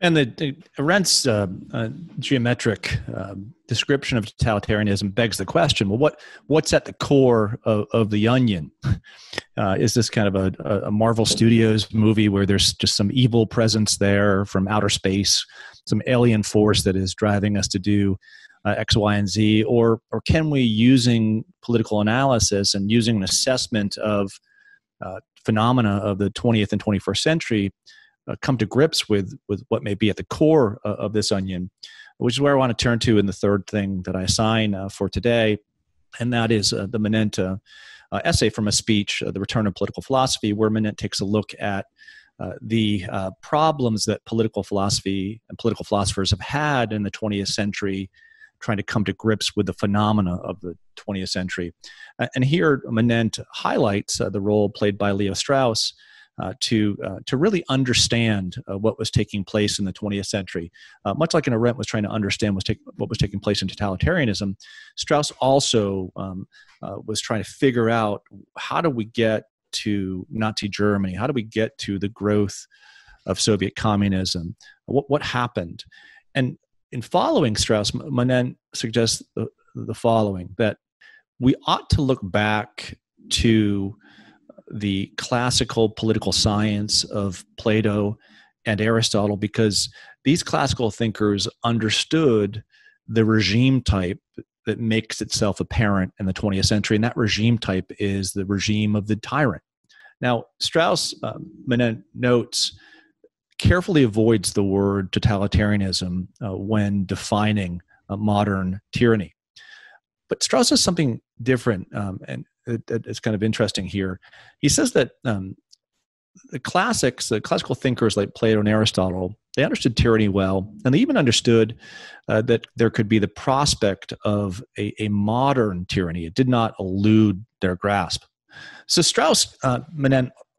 And the, the Arendt's uh, uh, geometric uh, description of totalitarianism begs the question: Well, what what's at the core of, of the onion? Uh, is this kind of a, a, Marvel Studios movie where there's just some evil presence there from outer space, some alien force that is driving us to do uh, X, Y, and Z, or or can we, using political analysis and using an assessment of uh, phenomena of the 20th and 21st century uh, come to grips with with what may be at the core uh, of this onion which is where i want to turn to in the third thing that i assign uh, for today and that is uh, the Manent uh, essay from a speech the return of political philosophy where Manent takes a look at the problems that political philosophy and political philosophers have had in the 20th century trying to come to grips with the phenomena of the 20th century. and here, Manent highlights uh, the role played by Leo Strauss. Uh, to uh, to really understand uh, what was taking place in the 20th century, uh, much like an Arendt was trying to understand take, what was taking place in totalitarianism, Strauss also um, uh, was trying to figure out how do we get to Nazi Germany, how do we get to the growth of Soviet communism, what what happened, and in following Strauss, Manent suggests the, the following that we ought to look back to the classical political science of Plato and Aristotle because these classical thinkers understood the regime type that makes itself apparent in the 20th century, and that regime type is the regime of the tyrant. Now, Strauss uh, notes carefully avoids the word totalitarianism uh, when defining modern tyranny. But Strauss has something different, um, and it, it's kind of interesting here. He says that um, the classics, the classical thinkers like Plato and Aristotle, they understood tyranny well, and they even understood uh, that there could be the prospect of a, a, modern tyranny. It did not elude their grasp. So Strauss, uh,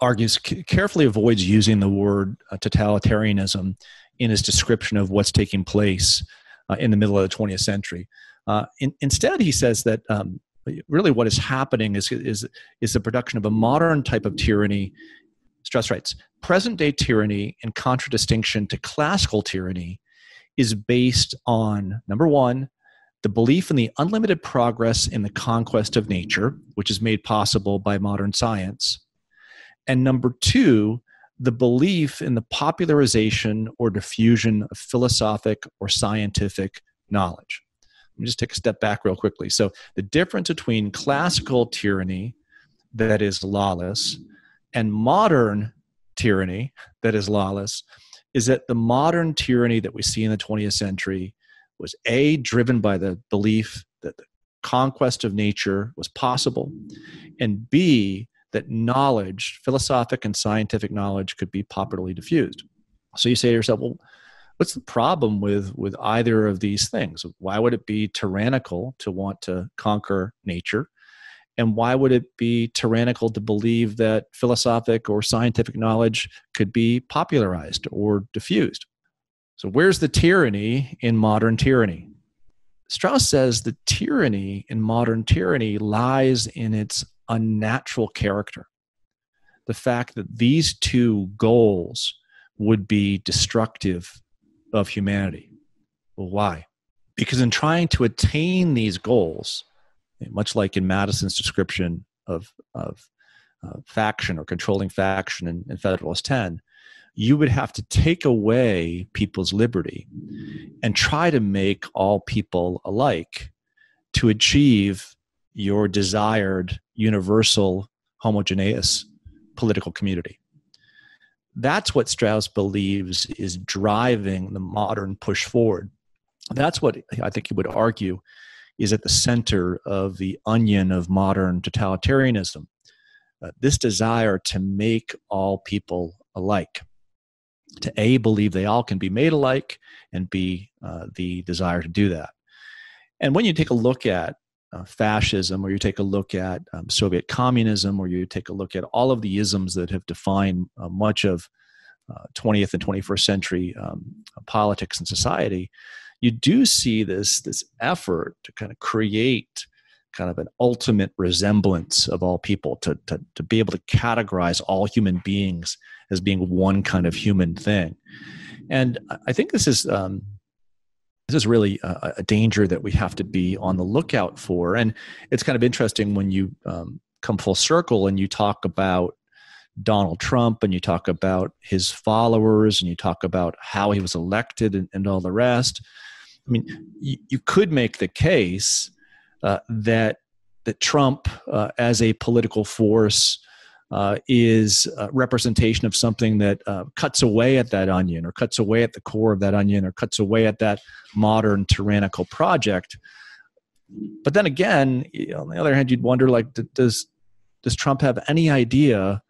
argues carefully avoids using the word uh, totalitarianism in his description of what's taking place uh, in the middle of the 20th century. Uh, in, instead, he says that um, really what is happening is, is, is the production of a modern type of tyranny. Strauss writes. present day tyranny, in contradistinction to classical tyranny, is based on number one, the belief in the unlimited progress in the conquest of nature, which is made possible by modern science and number two, the belief in the popularization or diffusion of philosophic or scientific knowledge. Let me just take a step back real quickly. So, the difference between classical tyranny that is lawless and modern tyranny that is lawless is that the modern tyranny that we see in the 20th century was A, driven by the belief that the conquest of nature was possible, and B, that knowledge, philosophic and scientific knowledge, could be popularly diffused. So you say to yourself, well, what's the problem with with either of these things? Why would it be tyrannical to want to conquer nature? And why would it be tyrannical to believe that philosophic or scientific knowledge could be popularized or diffused? So, where's the tyranny in modern tyranny? Strauss says the tyranny in modern tyranny lies in its unnatural character. The fact that these two goals would be destructive of humanity. Well, why? Because in trying to attain these goals, much like in Madison's description of, of uh, faction or controlling faction in, in Federalist 10, you would have to take away people's liberty and try to make all people alike to achieve your desired universal homogeneous political community. That's what Strauss believes is driving the modern push forward. That's what I think he would argue is at the center of the onion of modern totalitarianism. Uh, this desire to make all people alike, to A, believe they all can be made alike, and B, uh, the desire to do that. And when you take a look at uh, fascism, or you take a look at um, Soviet communism, or you take a look at all of the isms that have defined uh, much of 20th uh, and 21st century um, politics and society, you do see this this effort to kind of create kind of an ultimate resemblance of all people to, to, to be able to categorize all human beings as being one kind of human thing. And i think this is um, this is really a, a, danger that we have to be on the lookout for. And it's kind of interesting when you um, come full circle and you talk about donald trump and you talk about his followers and you talk about how he was elected and, and all the rest. I mean, you, you could make the case uh, that that Trump, uh, as a political force, uh, is a representation of something that uh, cuts away at that onion, or cuts away at the core of that onion, or cuts away at that modern tyrannical project. But then again, on the other hand, you'd wonder, like, does does Trump have any idea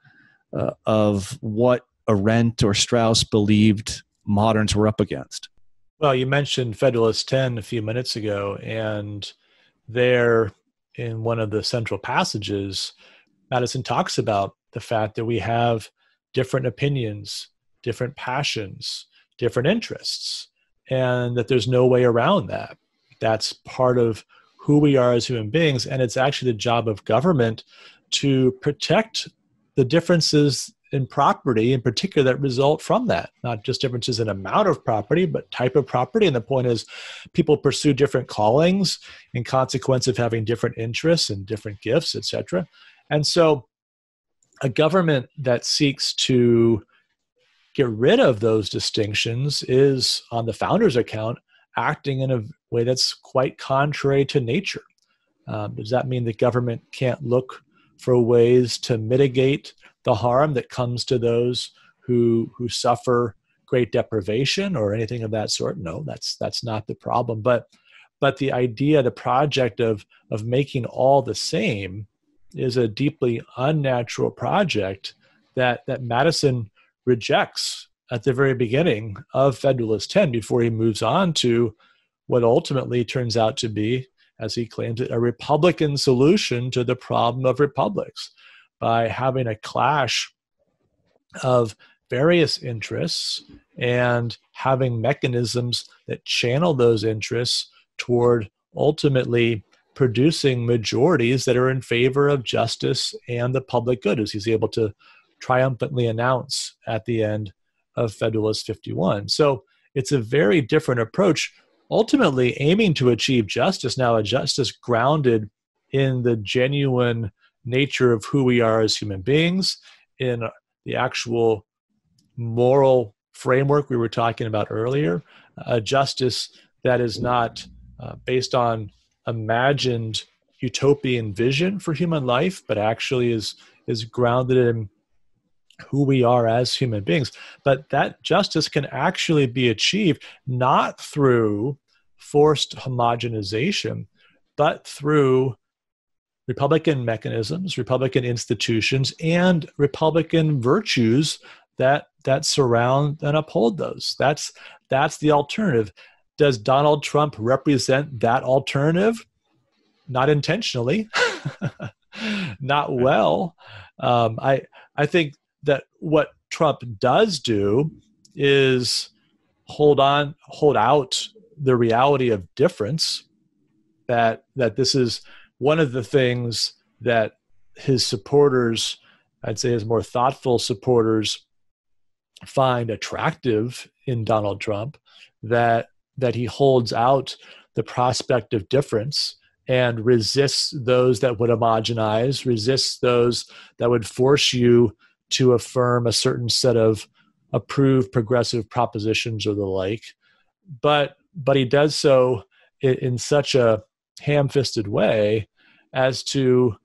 uh, of what Arendt or Strauss believed moderns were up against? Well, you mentioned Federalist 10 a few minutes ago, and there in one of the central passages, Madison talks about the fact that we have different opinions, different passions, different interests, and that there's no way around that. That's part of who we are as human beings, and it's actually the job of government to protect the differences in property in particular that result from that not just differences in amount of property but type of property and the point is people pursue different callings in consequence of having different interests and different gifts etc and so a government that seeks to get rid of those distinctions is on the founder's account acting in a way that's quite contrary to nature. Um, does that mean the government can't look for ways to mitigate the harm that comes to those who who suffer great deprivation or anything of that sort? No that's that's not the problem. But but the idea the project of of making all the same is a deeply unnatural project that that Madison rejects at the very beginning of Federalist 10 before he moves on to what ultimately turns out to be as he claims it a republican solution to the problem of republics by having a clash of various interests and having mechanisms that channel those interests toward ultimately producing majorities that are in favor of justice and the public good, as he's able to triumphantly announce at the end of Federalist 51. So it's a very different approach, ultimately aiming to achieve justice now, a justice grounded in the genuine nature of who we are as human beings, in the actual moral framework we were talking about earlier, a justice that is not uh, based on imagined utopian vision for human life, but actually is is grounded in who we are as human beings. But that justice can actually be achieved not through forced homogenization, but through Republican mechanisms, Republican institutions, and Republican virtues that that surround and uphold those. That's that's the alternative. Does Donald Trump represent that alternative? Not intentionally, not well. Um, I I think that what Trump does do is hold on, hold out the reality of difference. That that this is one of the things that his supporters, I'd say his more thoughtful supporters, find attractive in Donald Trump that that he holds out the prospect of difference and resists those that would homogenize, resists those that would force you to affirm a certain set of approved progressive propositions or the like. But but he does so in, in such a ham-fisted way as to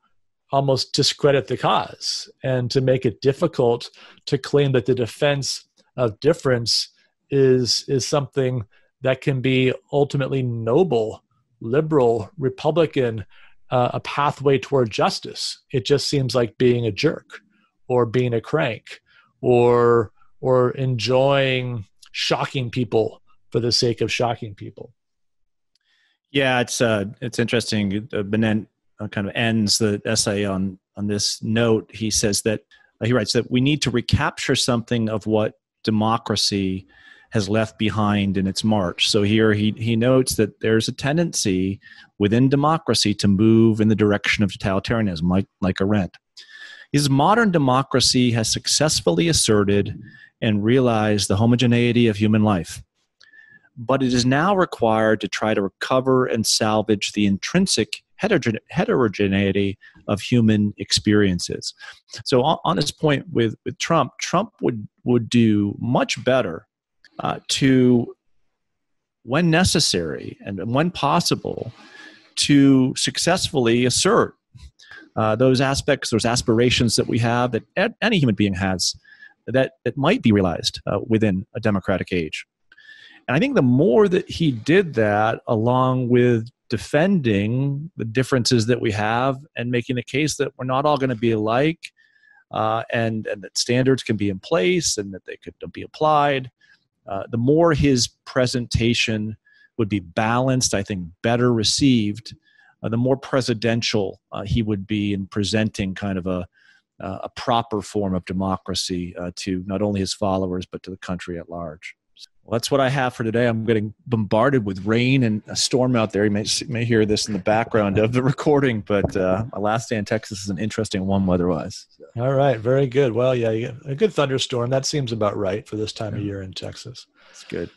almost discredit the cause and to make it difficult to claim that the defense of difference is is something that can be ultimately noble liberal republican uh, a pathway toward justice. It just seems like being a jerk or being a crank or or enjoying shocking people for the sake of shocking people. Yeah it's uh it's interesting. Uh, Manent uh, kind of ends the essay on on this note. He says that uh, he writes that we need to recapture something of what democracy has left behind in its march. So here he he notes that there's a tendency within democracy to move in the direction of totalitarianism, like like Arendt. His modern democracy has successfully asserted and realized the homogeneity of human life. But it is now required to try to recover and salvage the intrinsic heterogeneity of human experiences. So on, on this point with, with Trump, Trump would, would do much better uh, to, when necessary and when possible, to successfully assert uh, those aspects, those aspirations that we have, that any human being has, that, that might be realized uh, within a democratic age. And I think the more that he did that, along with defending the differences that we have and making the case that we're not all going to be alike uh, and, and that standards can be in place and that they could be applied. Uh, the more his presentation would be balanced, I think better received, uh, the more presidential uh, he would be in presenting kind of a, uh, a proper form of democracy uh, to not only his followers but to the country at large. Well, that's what I have for today. I'm getting bombarded with rain and a storm out there. You may, may hear this in the background of the recording, but uh, my last day in Texas is an interesting one weather-wise. So. All right, very good. Well, yeah, a good thunderstorm. That seems about right for this time yeah. of year in Texas. That's good.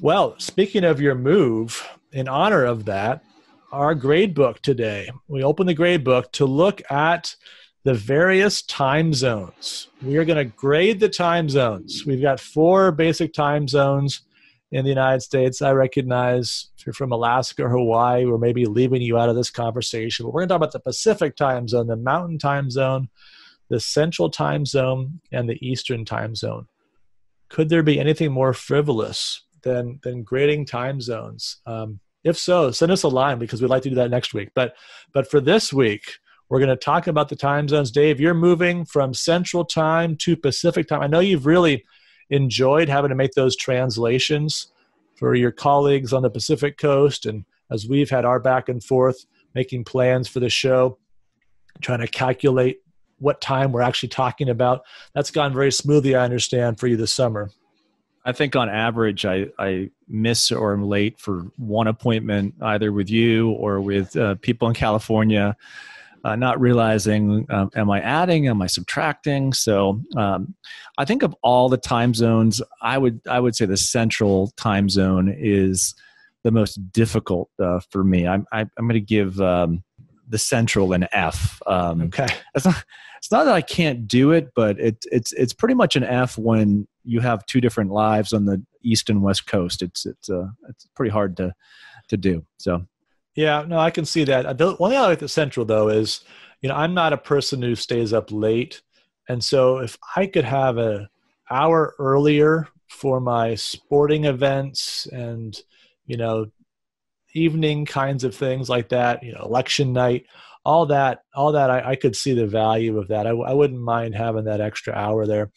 Well, speaking of your move, in honor of that, our grade book today. We open the grade book to look at the various time zones. We are going to grade the time zones. We've got four basic time zones in the United States. I recognize if you're from Alaska or Hawaii, we're maybe leaving you out of this conversation. But we're going to talk about the Pacific time zone, the Mountain time zone, the Central time zone, and the Eastern time zone. Could there be anything more frivolous than, than grading time zones? Um, if so, send us a line because we'd like to do that next week. But, but for this week, we're going to talk about the time zones. Dave, you're moving from Central Time to Pacific Time. I know you've really enjoyed having to make those translations for your colleagues on the Pacific Coast, and as we've had our back and forth making plans for the show, trying to calculate what time we're actually talking about. That's gone very smoothly, I understand, for you this summer. I think on average, I, I miss or am late for one appointment, either with you or with uh, people in California uh, not realizing um, am I adding, am I subtracting? So um, I think of all the time zones, I would I would say the central time zone is the most difficult uh, for me. I'm I, am i am going to give um, the central an F. Um, okay, it's not it's not that I can't do it, but it, it's it's pretty much an F when you have two different lives on the east and west coast. It's it's uh, it's pretty hard to to do. So yeah, no, I can see that. The one thing I like the Central though is, you know, I'm not a person who stays up late, and so if I could have a hour earlier for my sporting events and, you know, evening kinds of things like that, you know, election night, all that, all that, I, I could see the value of that. I, I, wouldn't mind having that extra hour there.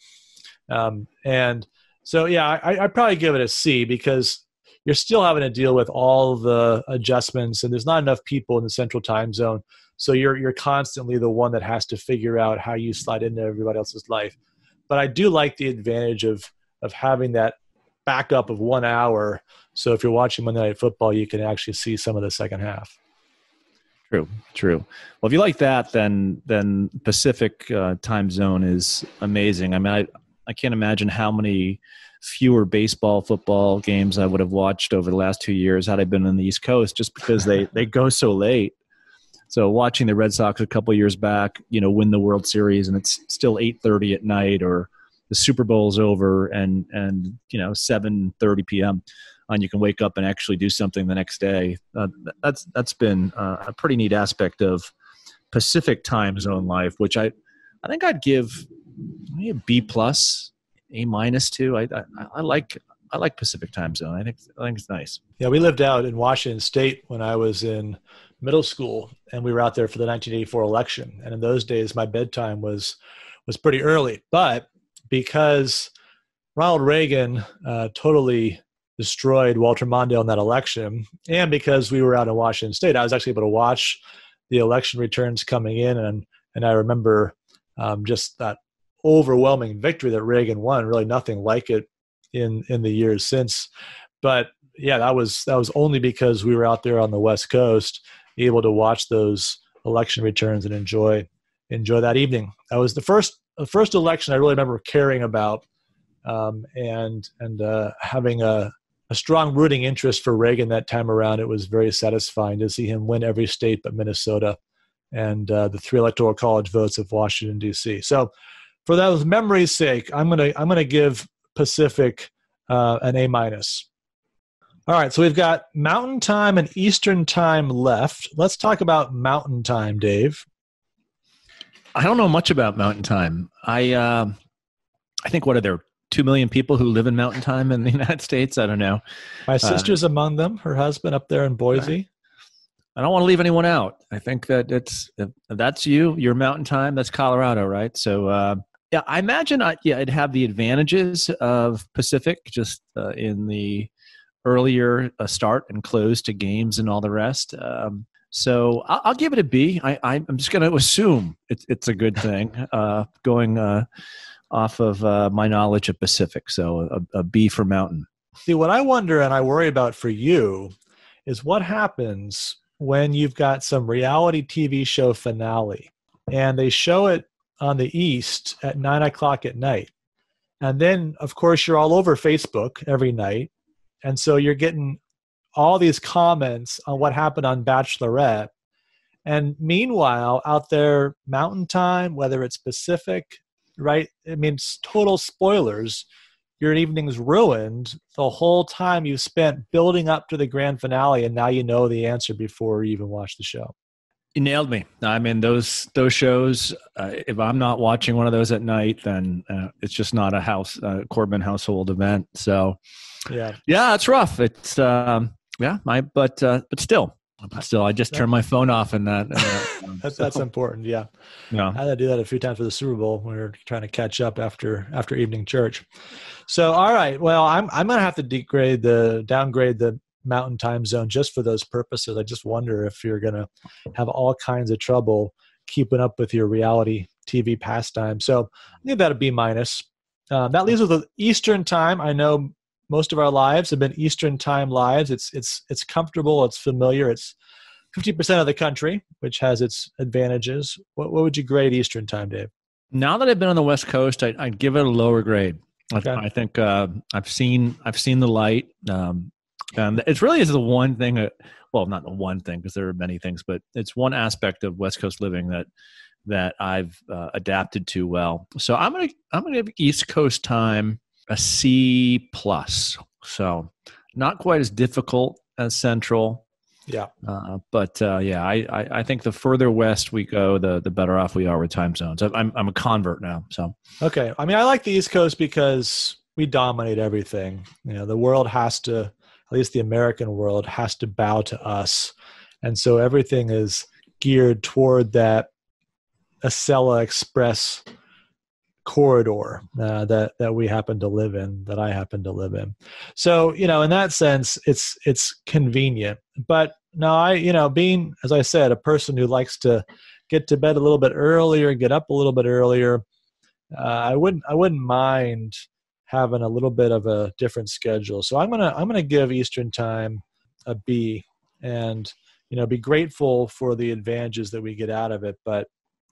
Um, and so, yeah, I, I'd probably give it a C because you're still having to deal with all the adjustments, and there's not enough people in the central time zone. So you're you're constantly the one that has to figure out how you slide into everybody else's life. But I do like the advantage of of having that backup of one hour. So if you're watching Monday Night Football, you can actually see some of the second half. True, true. Well, if you like that, then then Pacific uh, time zone is amazing. I mean, I I can't imagine how many fewer baseball, football games I would have watched over the last two years had I been on the East Coast, just because they they go so late. So watching the Red Sox a couple years back, you know, win the World Series, and it's still eight thirty at night, or the Super Bowl's over and and you know 7:30 p.m. and you can wake up and actually do something the next day. Uh, that's that's been uh, a pretty neat aspect of Pacific time zone life, which I I think I'd give a B plus, A two. I, I, I like I like Pacific time zone. I think I think it's nice. Yeah, we lived out in Washington State when I was in middle school, and we were out there for the 1984 election. And in those days, my bedtime was was pretty early, but because Ronald Reagan uh, totally destroyed Walter Mondale in that election, and because we were out in Washington State, I was actually able to watch the election returns coming in, and and I remember um, just that overwhelming victory that Reagan won. Really, nothing like it in in the years since. But yeah, that was that was only because we were out there on the West Coast, able to watch those election returns and enjoy enjoy that evening. That was the first the first election I really remember caring about um, and and uh, having a, a strong rooting interest for Reagan that time around. It was very satisfying to see him win every state but Minnesota and uh, the three electoral college votes of Washington D.C. So, for those memories' sake, I'm gonna I'm gonna give Pacific uh, an A minus. All right, so we've got Mountain Time and Eastern Time left. Let's talk about Mountain Time, Dave. I don't know much about mountain time. I uh, I think what are there two million people who live in mountain time in the United States? I don't know. My sister's uh, among them. Her husband up there in Boise. I don't want to leave anyone out. I think that it's that's you, your mountain time. That's Colorado, right? So uh, yeah, I imagine I, yeah, I'd have the advantages of Pacific just uh, in the earlier uh, start and close to games and all the rest. Um, so I'll, I'll give it a B. I, I'm just going to assume it's it's a good thing. Uh, going uh, off of uh, my knowledge of Pacific, so a, a B for Mountain. See, what I wonder and I worry about for you is what happens when you've got some reality TV show finale and they show it on the East at nine o'clock at night. And then, of course, you're all over Facebook every night. And so you're getting all these comments on what happened on Bachelorette. And meanwhile, out there, Mountain Time, whether it's Pacific, right? I mean, total spoilers. Your evening's ruined the whole time you spent building up to the grand finale, and now you know the answer before you even watch the show. You nailed me. I mean, those those shows. Uh, if I'm not watching one of those at night, then uh, it's just not a house uh, Corbin household event. So, yeah, yeah, it's rough. It's um, yeah, my but uh, but still, but still, I just turned my phone off and that. Uh, that's, so. that's important. Yeah, yeah. I had to do that a few times for the Super Bowl when we were trying to catch up after after evening church. So, all right, well, I'm I'm gonna have to degrade the downgrade the mountain time zone just for those purposes. I just wonder if you're gonna have all kinds of trouble keeping up with your reality TV pastime. So I think that'd be minus. Um, that leaves us with the Eastern time. I know most of our lives have been Eastern time lives. It's it's it's comfortable. It's familiar. It's fifty percent of the country, which has its advantages. What, what would you grade Eastern time, Dave? Now that I've been on the West Coast, I, would give it a lower grade. Okay. I, I think uh, I've seen I've seen the light, um, and it really is the one thing. That, well, not the one thing because there are many things, but it's one aspect of West Coast living that that I've uh, adapted to well. So I'm gonna I'm gonna give East Coast time a C plus. So not quite as difficult as Central. Yeah. Uh, but uh, yeah, I, I, I, think the further west we go, the the better off we are with time zones. I'm I'm a convert now. So okay. I mean, I like the East Coast because we dominate everything. You know, the world has to at least the American world, has to bow to us. And so everything is geared toward that Acela Express corridor uh, that that we happen to live in that I happen to live in. So you know, in that sense, it's it's convenient. But no, I you know, being as I said, a person who likes to get to bed a little bit earlier, get up a little bit earlier, uh, I wouldn't I wouldn't mind having a little bit of a different schedule. So I'm gonna I'm gonna give Eastern Time a B, and you know, be grateful for the advantages that we get out of it. But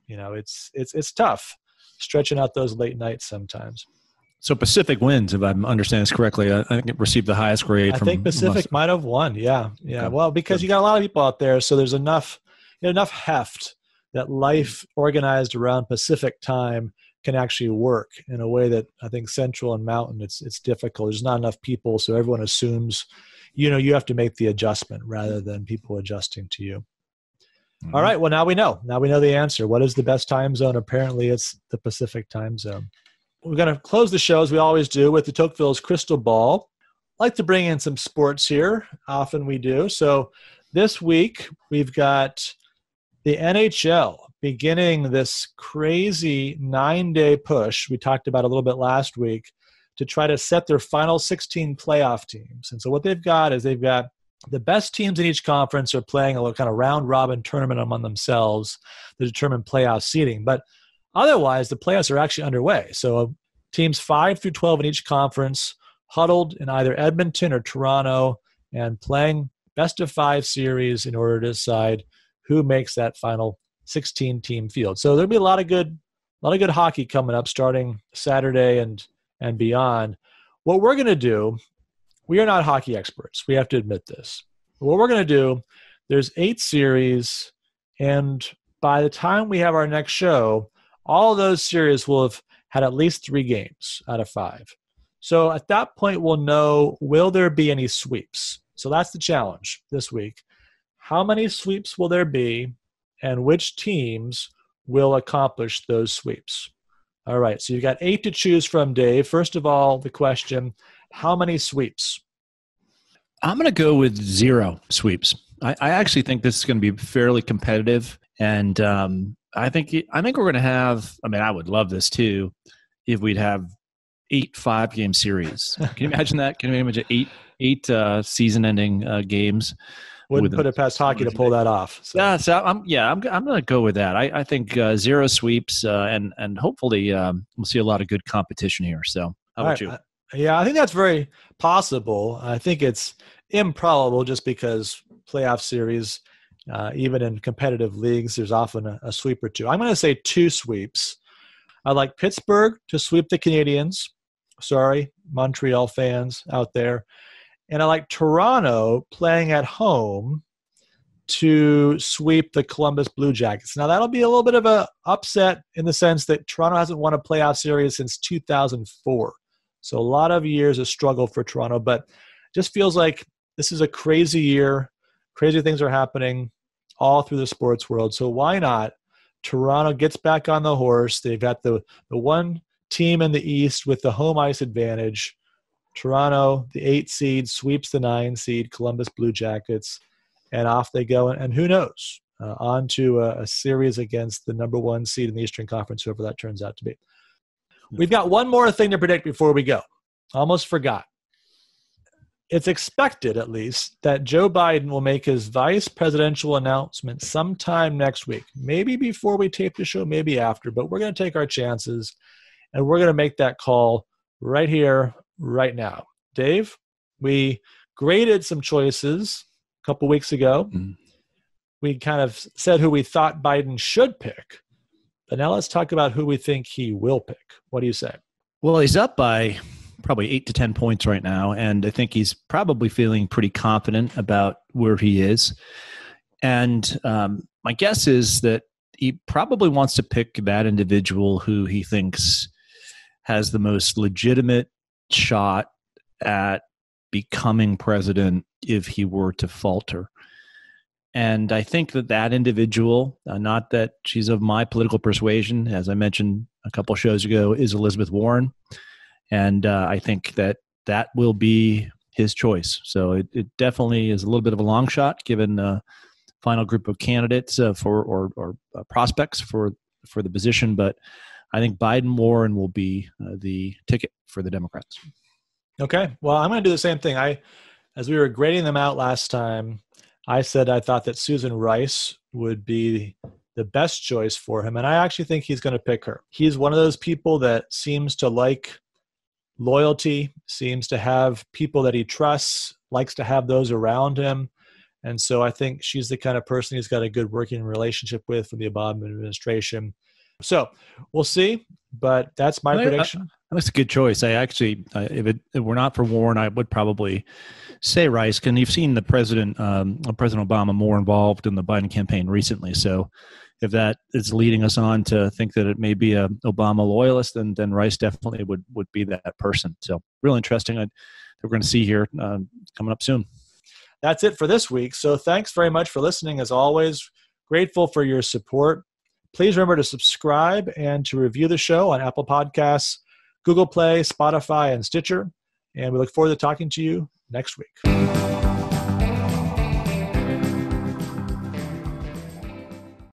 you know, it's it's it's tough stretching out those late nights sometimes. So Pacific wins, if I'm understanding this correctly. I think it received the highest grade. From I think Pacific might have won. Yeah, yeah. Well, because you got a lot of people out there, so there's enough enough heft that life mm-hmm. organized around Pacific time can actually work in a way that I think Central and Mountain it's it's difficult. There's not enough people, so everyone assumes, you know, you have to make the adjustment rather than people adjusting to you. Mm-hmm. All right. Well, now we know. Now we know the answer. What is the best time zone? Apparently, it's the Pacific time zone. We're going to close the show as we always do with the Tocqueville's crystal ball. I like to bring in some sports here. Often we do. So this week we've got the NHL beginning this crazy nine day push we talked about a little bit last week to try to set their final 16 playoff teams. And so what they've got is they've got the best teams in each conference are playing a little kind of round robin tournament among themselves to determine playoff seeding. But otherwise, the playoffs are actually underway. So teams 5 through 12 in each conference huddled in either Edmonton or Toronto and playing best of five series in order to decide who makes that final 16 team field. So there'll be a lot of good a lot of good hockey coming up starting Saturday and and beyond. What we're going to do we are not hockey experts. We have to admit this. What we're going to do, there's eight series, and by the time we have our next show, all those series will have had at least three games out of five. So at that point, we'll know will there be any sweeps? So that's the challenge this week. How many sweeps will there be, and which teams will accomplish those sweeps? All right, so you've got eight to choose from, Dave. First of all, the question how many sweeps? I'm going to go with zero sweeps. I, I actually think this is going to be fairly competitive, and um, I think I think we're going to have. I mean, I would love this too, if we'd have eight five game series. Can you imagine that? Can you imagine eight eight uh, season ending uh, games? Wouldn't put it past hockey to pull that off. So. Yeah, so I'm yeah I'm I'm going to go with that. I, I think uh, zero sweeps uh, and and hopefully um, we'll see a lot of good competition here. So how about right. you? Yeah, I think that's very possible. I think it's improbable just because playoff series, uh, even in competitive leagues, there's often a, a sweep or two. I'm going to say two sweeps. I like Pittsburgh to sweep the Canadiens. Sorry, Montreal fans out there. And I like Toronto playing at home to sweep the Columbus Blue Jackets. Now that'll be a little bit of a upset in the sense that Toronto hasn't won a playoff series since 2004. So a lot of years of struggle for Toronto, but just feels like this is a crazy year. Crazy things are happening all through the sports world. So why not? Toronto gets back on the horse. They've got the, the one team in the East with the home ice advantage. Toronto, the eight seed, sweeps the nine seed, Columbus Blue Jackets, and off they go. And, who knows? Uh, on to a, a series against the number one seed in the Eastern Conference, whoever that turns out to be. We've got one more thing to predict before we go. Almost forgot. It's expected, at least, that Joe Biden will make his vice presidential announcement sometime next week. Maybe before we tape the show, maybe after, but we're going to take our chances and we're going to make that call right here, right now. Dave, we graded some choices a couple weeks ago. Mm-hmm. We kind of said who we thought Biden should pick. But now let's talk about who we think he will pick. What do you say? Well, he's up by probably eight to 10 points right now. And I think he's probably feeling pretty confident about where he is. And um, my guess is that he probably wants to pick that individual who he thinks has the most legitimate shot at becoming president if he were to falter. And I think that that individual, uh, not that she's of my political persuasion, as I mentioned a couple shows ago, is Elizabeth Warren. And uh, I think that that will be his choice. So it, it definitely is a little bit of a long shot given the final group of candidates uh, for or, or uh, prospects for for the position, but I think Biden Warren will be uh, the ticket for the Democrats. Okay, well, I'm going to do the same thing. I, as we were grading them out last time, I said I thought that Susan Rice would be the best choice for him, and I actually think he's going to pick her. He's one of those people that seems to like loyalty, seems to have people that he trusts, likes to have those around him. And so I think she's the kind of person he's got a good working relationship with from the Obama administration. So we'll see, but that's my prediction. that's a good choice. I actually, uh, if it if we're not for Warren, I would probably say Rice. And you've seen the president, um, President Obama, more involved in the Biden campaign recently. So if that is leading us on to think that it may be a Obama loyalist, then then Rice definitely would would be that person. So real interesting. I, we're going to see here uh, coming up soon. That's it for this week. So thanks very much for listening. As always, grateful for your support. Please remember to subscribe and to review the show on Apple Podcasts, Google Play, Spotify, and Stitcher. And we look forward to talking to you next week.